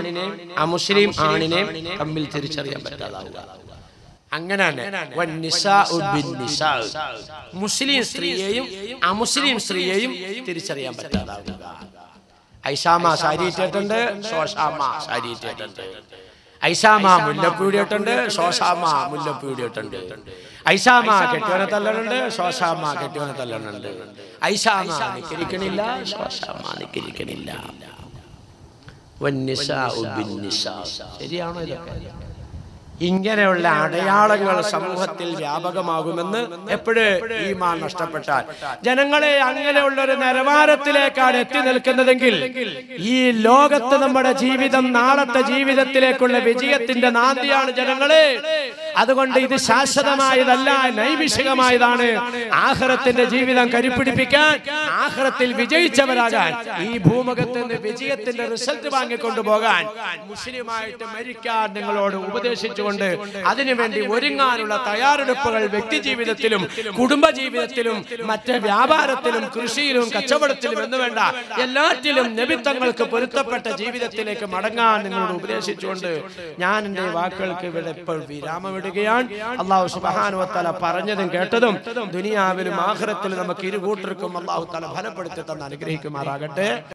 ആ മുസ്ലിം ആണിനെ തമ്മിൽ തിരിച്ചറിയാൻ പറ്റാതാവുക. അങ്ങനെ തന്നെ വന്നിസാഉ ബിന്നിസാഉ. മുസ്ലിം സ്ത്രീയെയും അമുസ്ലിം സ്ത്രീയെയും തിരിച്ചറിയാൻ പറ്റാതാവുക. ഐസാമ സാരി ഇട്ടിട്ടുണ്ട് ശോഷാമ സാരി ഇട്ടിട്ടുണ്ട്. ഐഷാമ മുല്ലപ്പൂടിയിട്ടുണ്ട് ശോഷാമ മുല്ലപ്പൂടിയിട്ടുണ്ട് ഐസാമ കെട്ടിവനെ തല്ലണുണ്ട് ശോഷാമ കെട്ടിവനെ തല്ലണുണ്ട്. ഐസാമ നിക്കരിക്കണില്ല ശോഷാമ നിക്കരിക്കണില്ല. ശരിയാണോ ഇതൊക്കെ? ഇങ്ങനെയുള്ള അടയാളങ്ങൾ സമൂഹത്തിൽ വ്യാപകമാകുമെന്ന് എപ്പോഴ് ഈമാൻ നഷ്ടപ്പെട്ടാൽ. ജനങ്ങളെ അങ്ങനെയുള്ള ഒരു നിലവാരത്തിലേക്കാണ് എത്തി നിൽക്കുന്നതെങ്കിൽ ഈ ലോകത്ത് നമ്മുടെ ജീവിതം നാളത്തെ ജീവിതത്തിലേക്കുള്ള വിജയത്തിന്റെ നാന്തിയാണ് ജനങ്ങളെ. അതുകൊണ്ട് ഇത് ശാശ്വതമായതല്ല നൈമിഷികമായതാണ്. ആഹ്റത്തിന്റെ ജീവിതം കരുപ്പിടിപ്പിക്കാൻ ആഹ്റത്തിൽ വിജയിച്ചവരാകാൻ ഈ ഭൂമുഖത്ത് നിന്ന് വിജയത്തിന്റെ റിസൾട്ട് വാങ്ങിക്കൊണ്ടു പോകാൻ മുസ്ലിമായിട്ട് മരിക്കാൻ നിങ്ങളോട് ഉപദേശിച്ചുകൊണ്ട് അതിനുവേണ്ടി ഒരുങ്ങാനുള്ള തയ്യാറെടുപ്പുകൾ വ്യക്തി ജീവിതത്തിലും കുടുംബ ജീവിതത്തിലും മറ്റ് വ്യാപാരത്തിലും കൃഷിയിലും കച്ചവടത്തിലും എന്ന് വേണ്ട എല്ലാറ്റിലും നിമിത്തങ്ങൾക്ക് പൊരുത്തപ്പെട്ട ജീവിതത്തിലേക്ക് മടങ്ങാൻ നിങ്ങളോട് ഉപദേശിച്ചുകൊണ്ട് ഞാൻ എന്റെ വാക്കുകൾക്ക് ഇവിടെ ഇപ്പോൾ വിരാമമിടുകയാണ്. അള്ളാഹു സുബാനുവത്തല പറഞ്ഞതും കേട്ടതും ദുനിയാവിലും ആഹ്റത്തിലും നമുക്ക് ഇരുകൂട്ടർക്കും അള്ളാഹു തല ഫലപ്പെടുത്തി തന്ന് അനുഗ്രഹിക്കുമാറാകട്ടെ.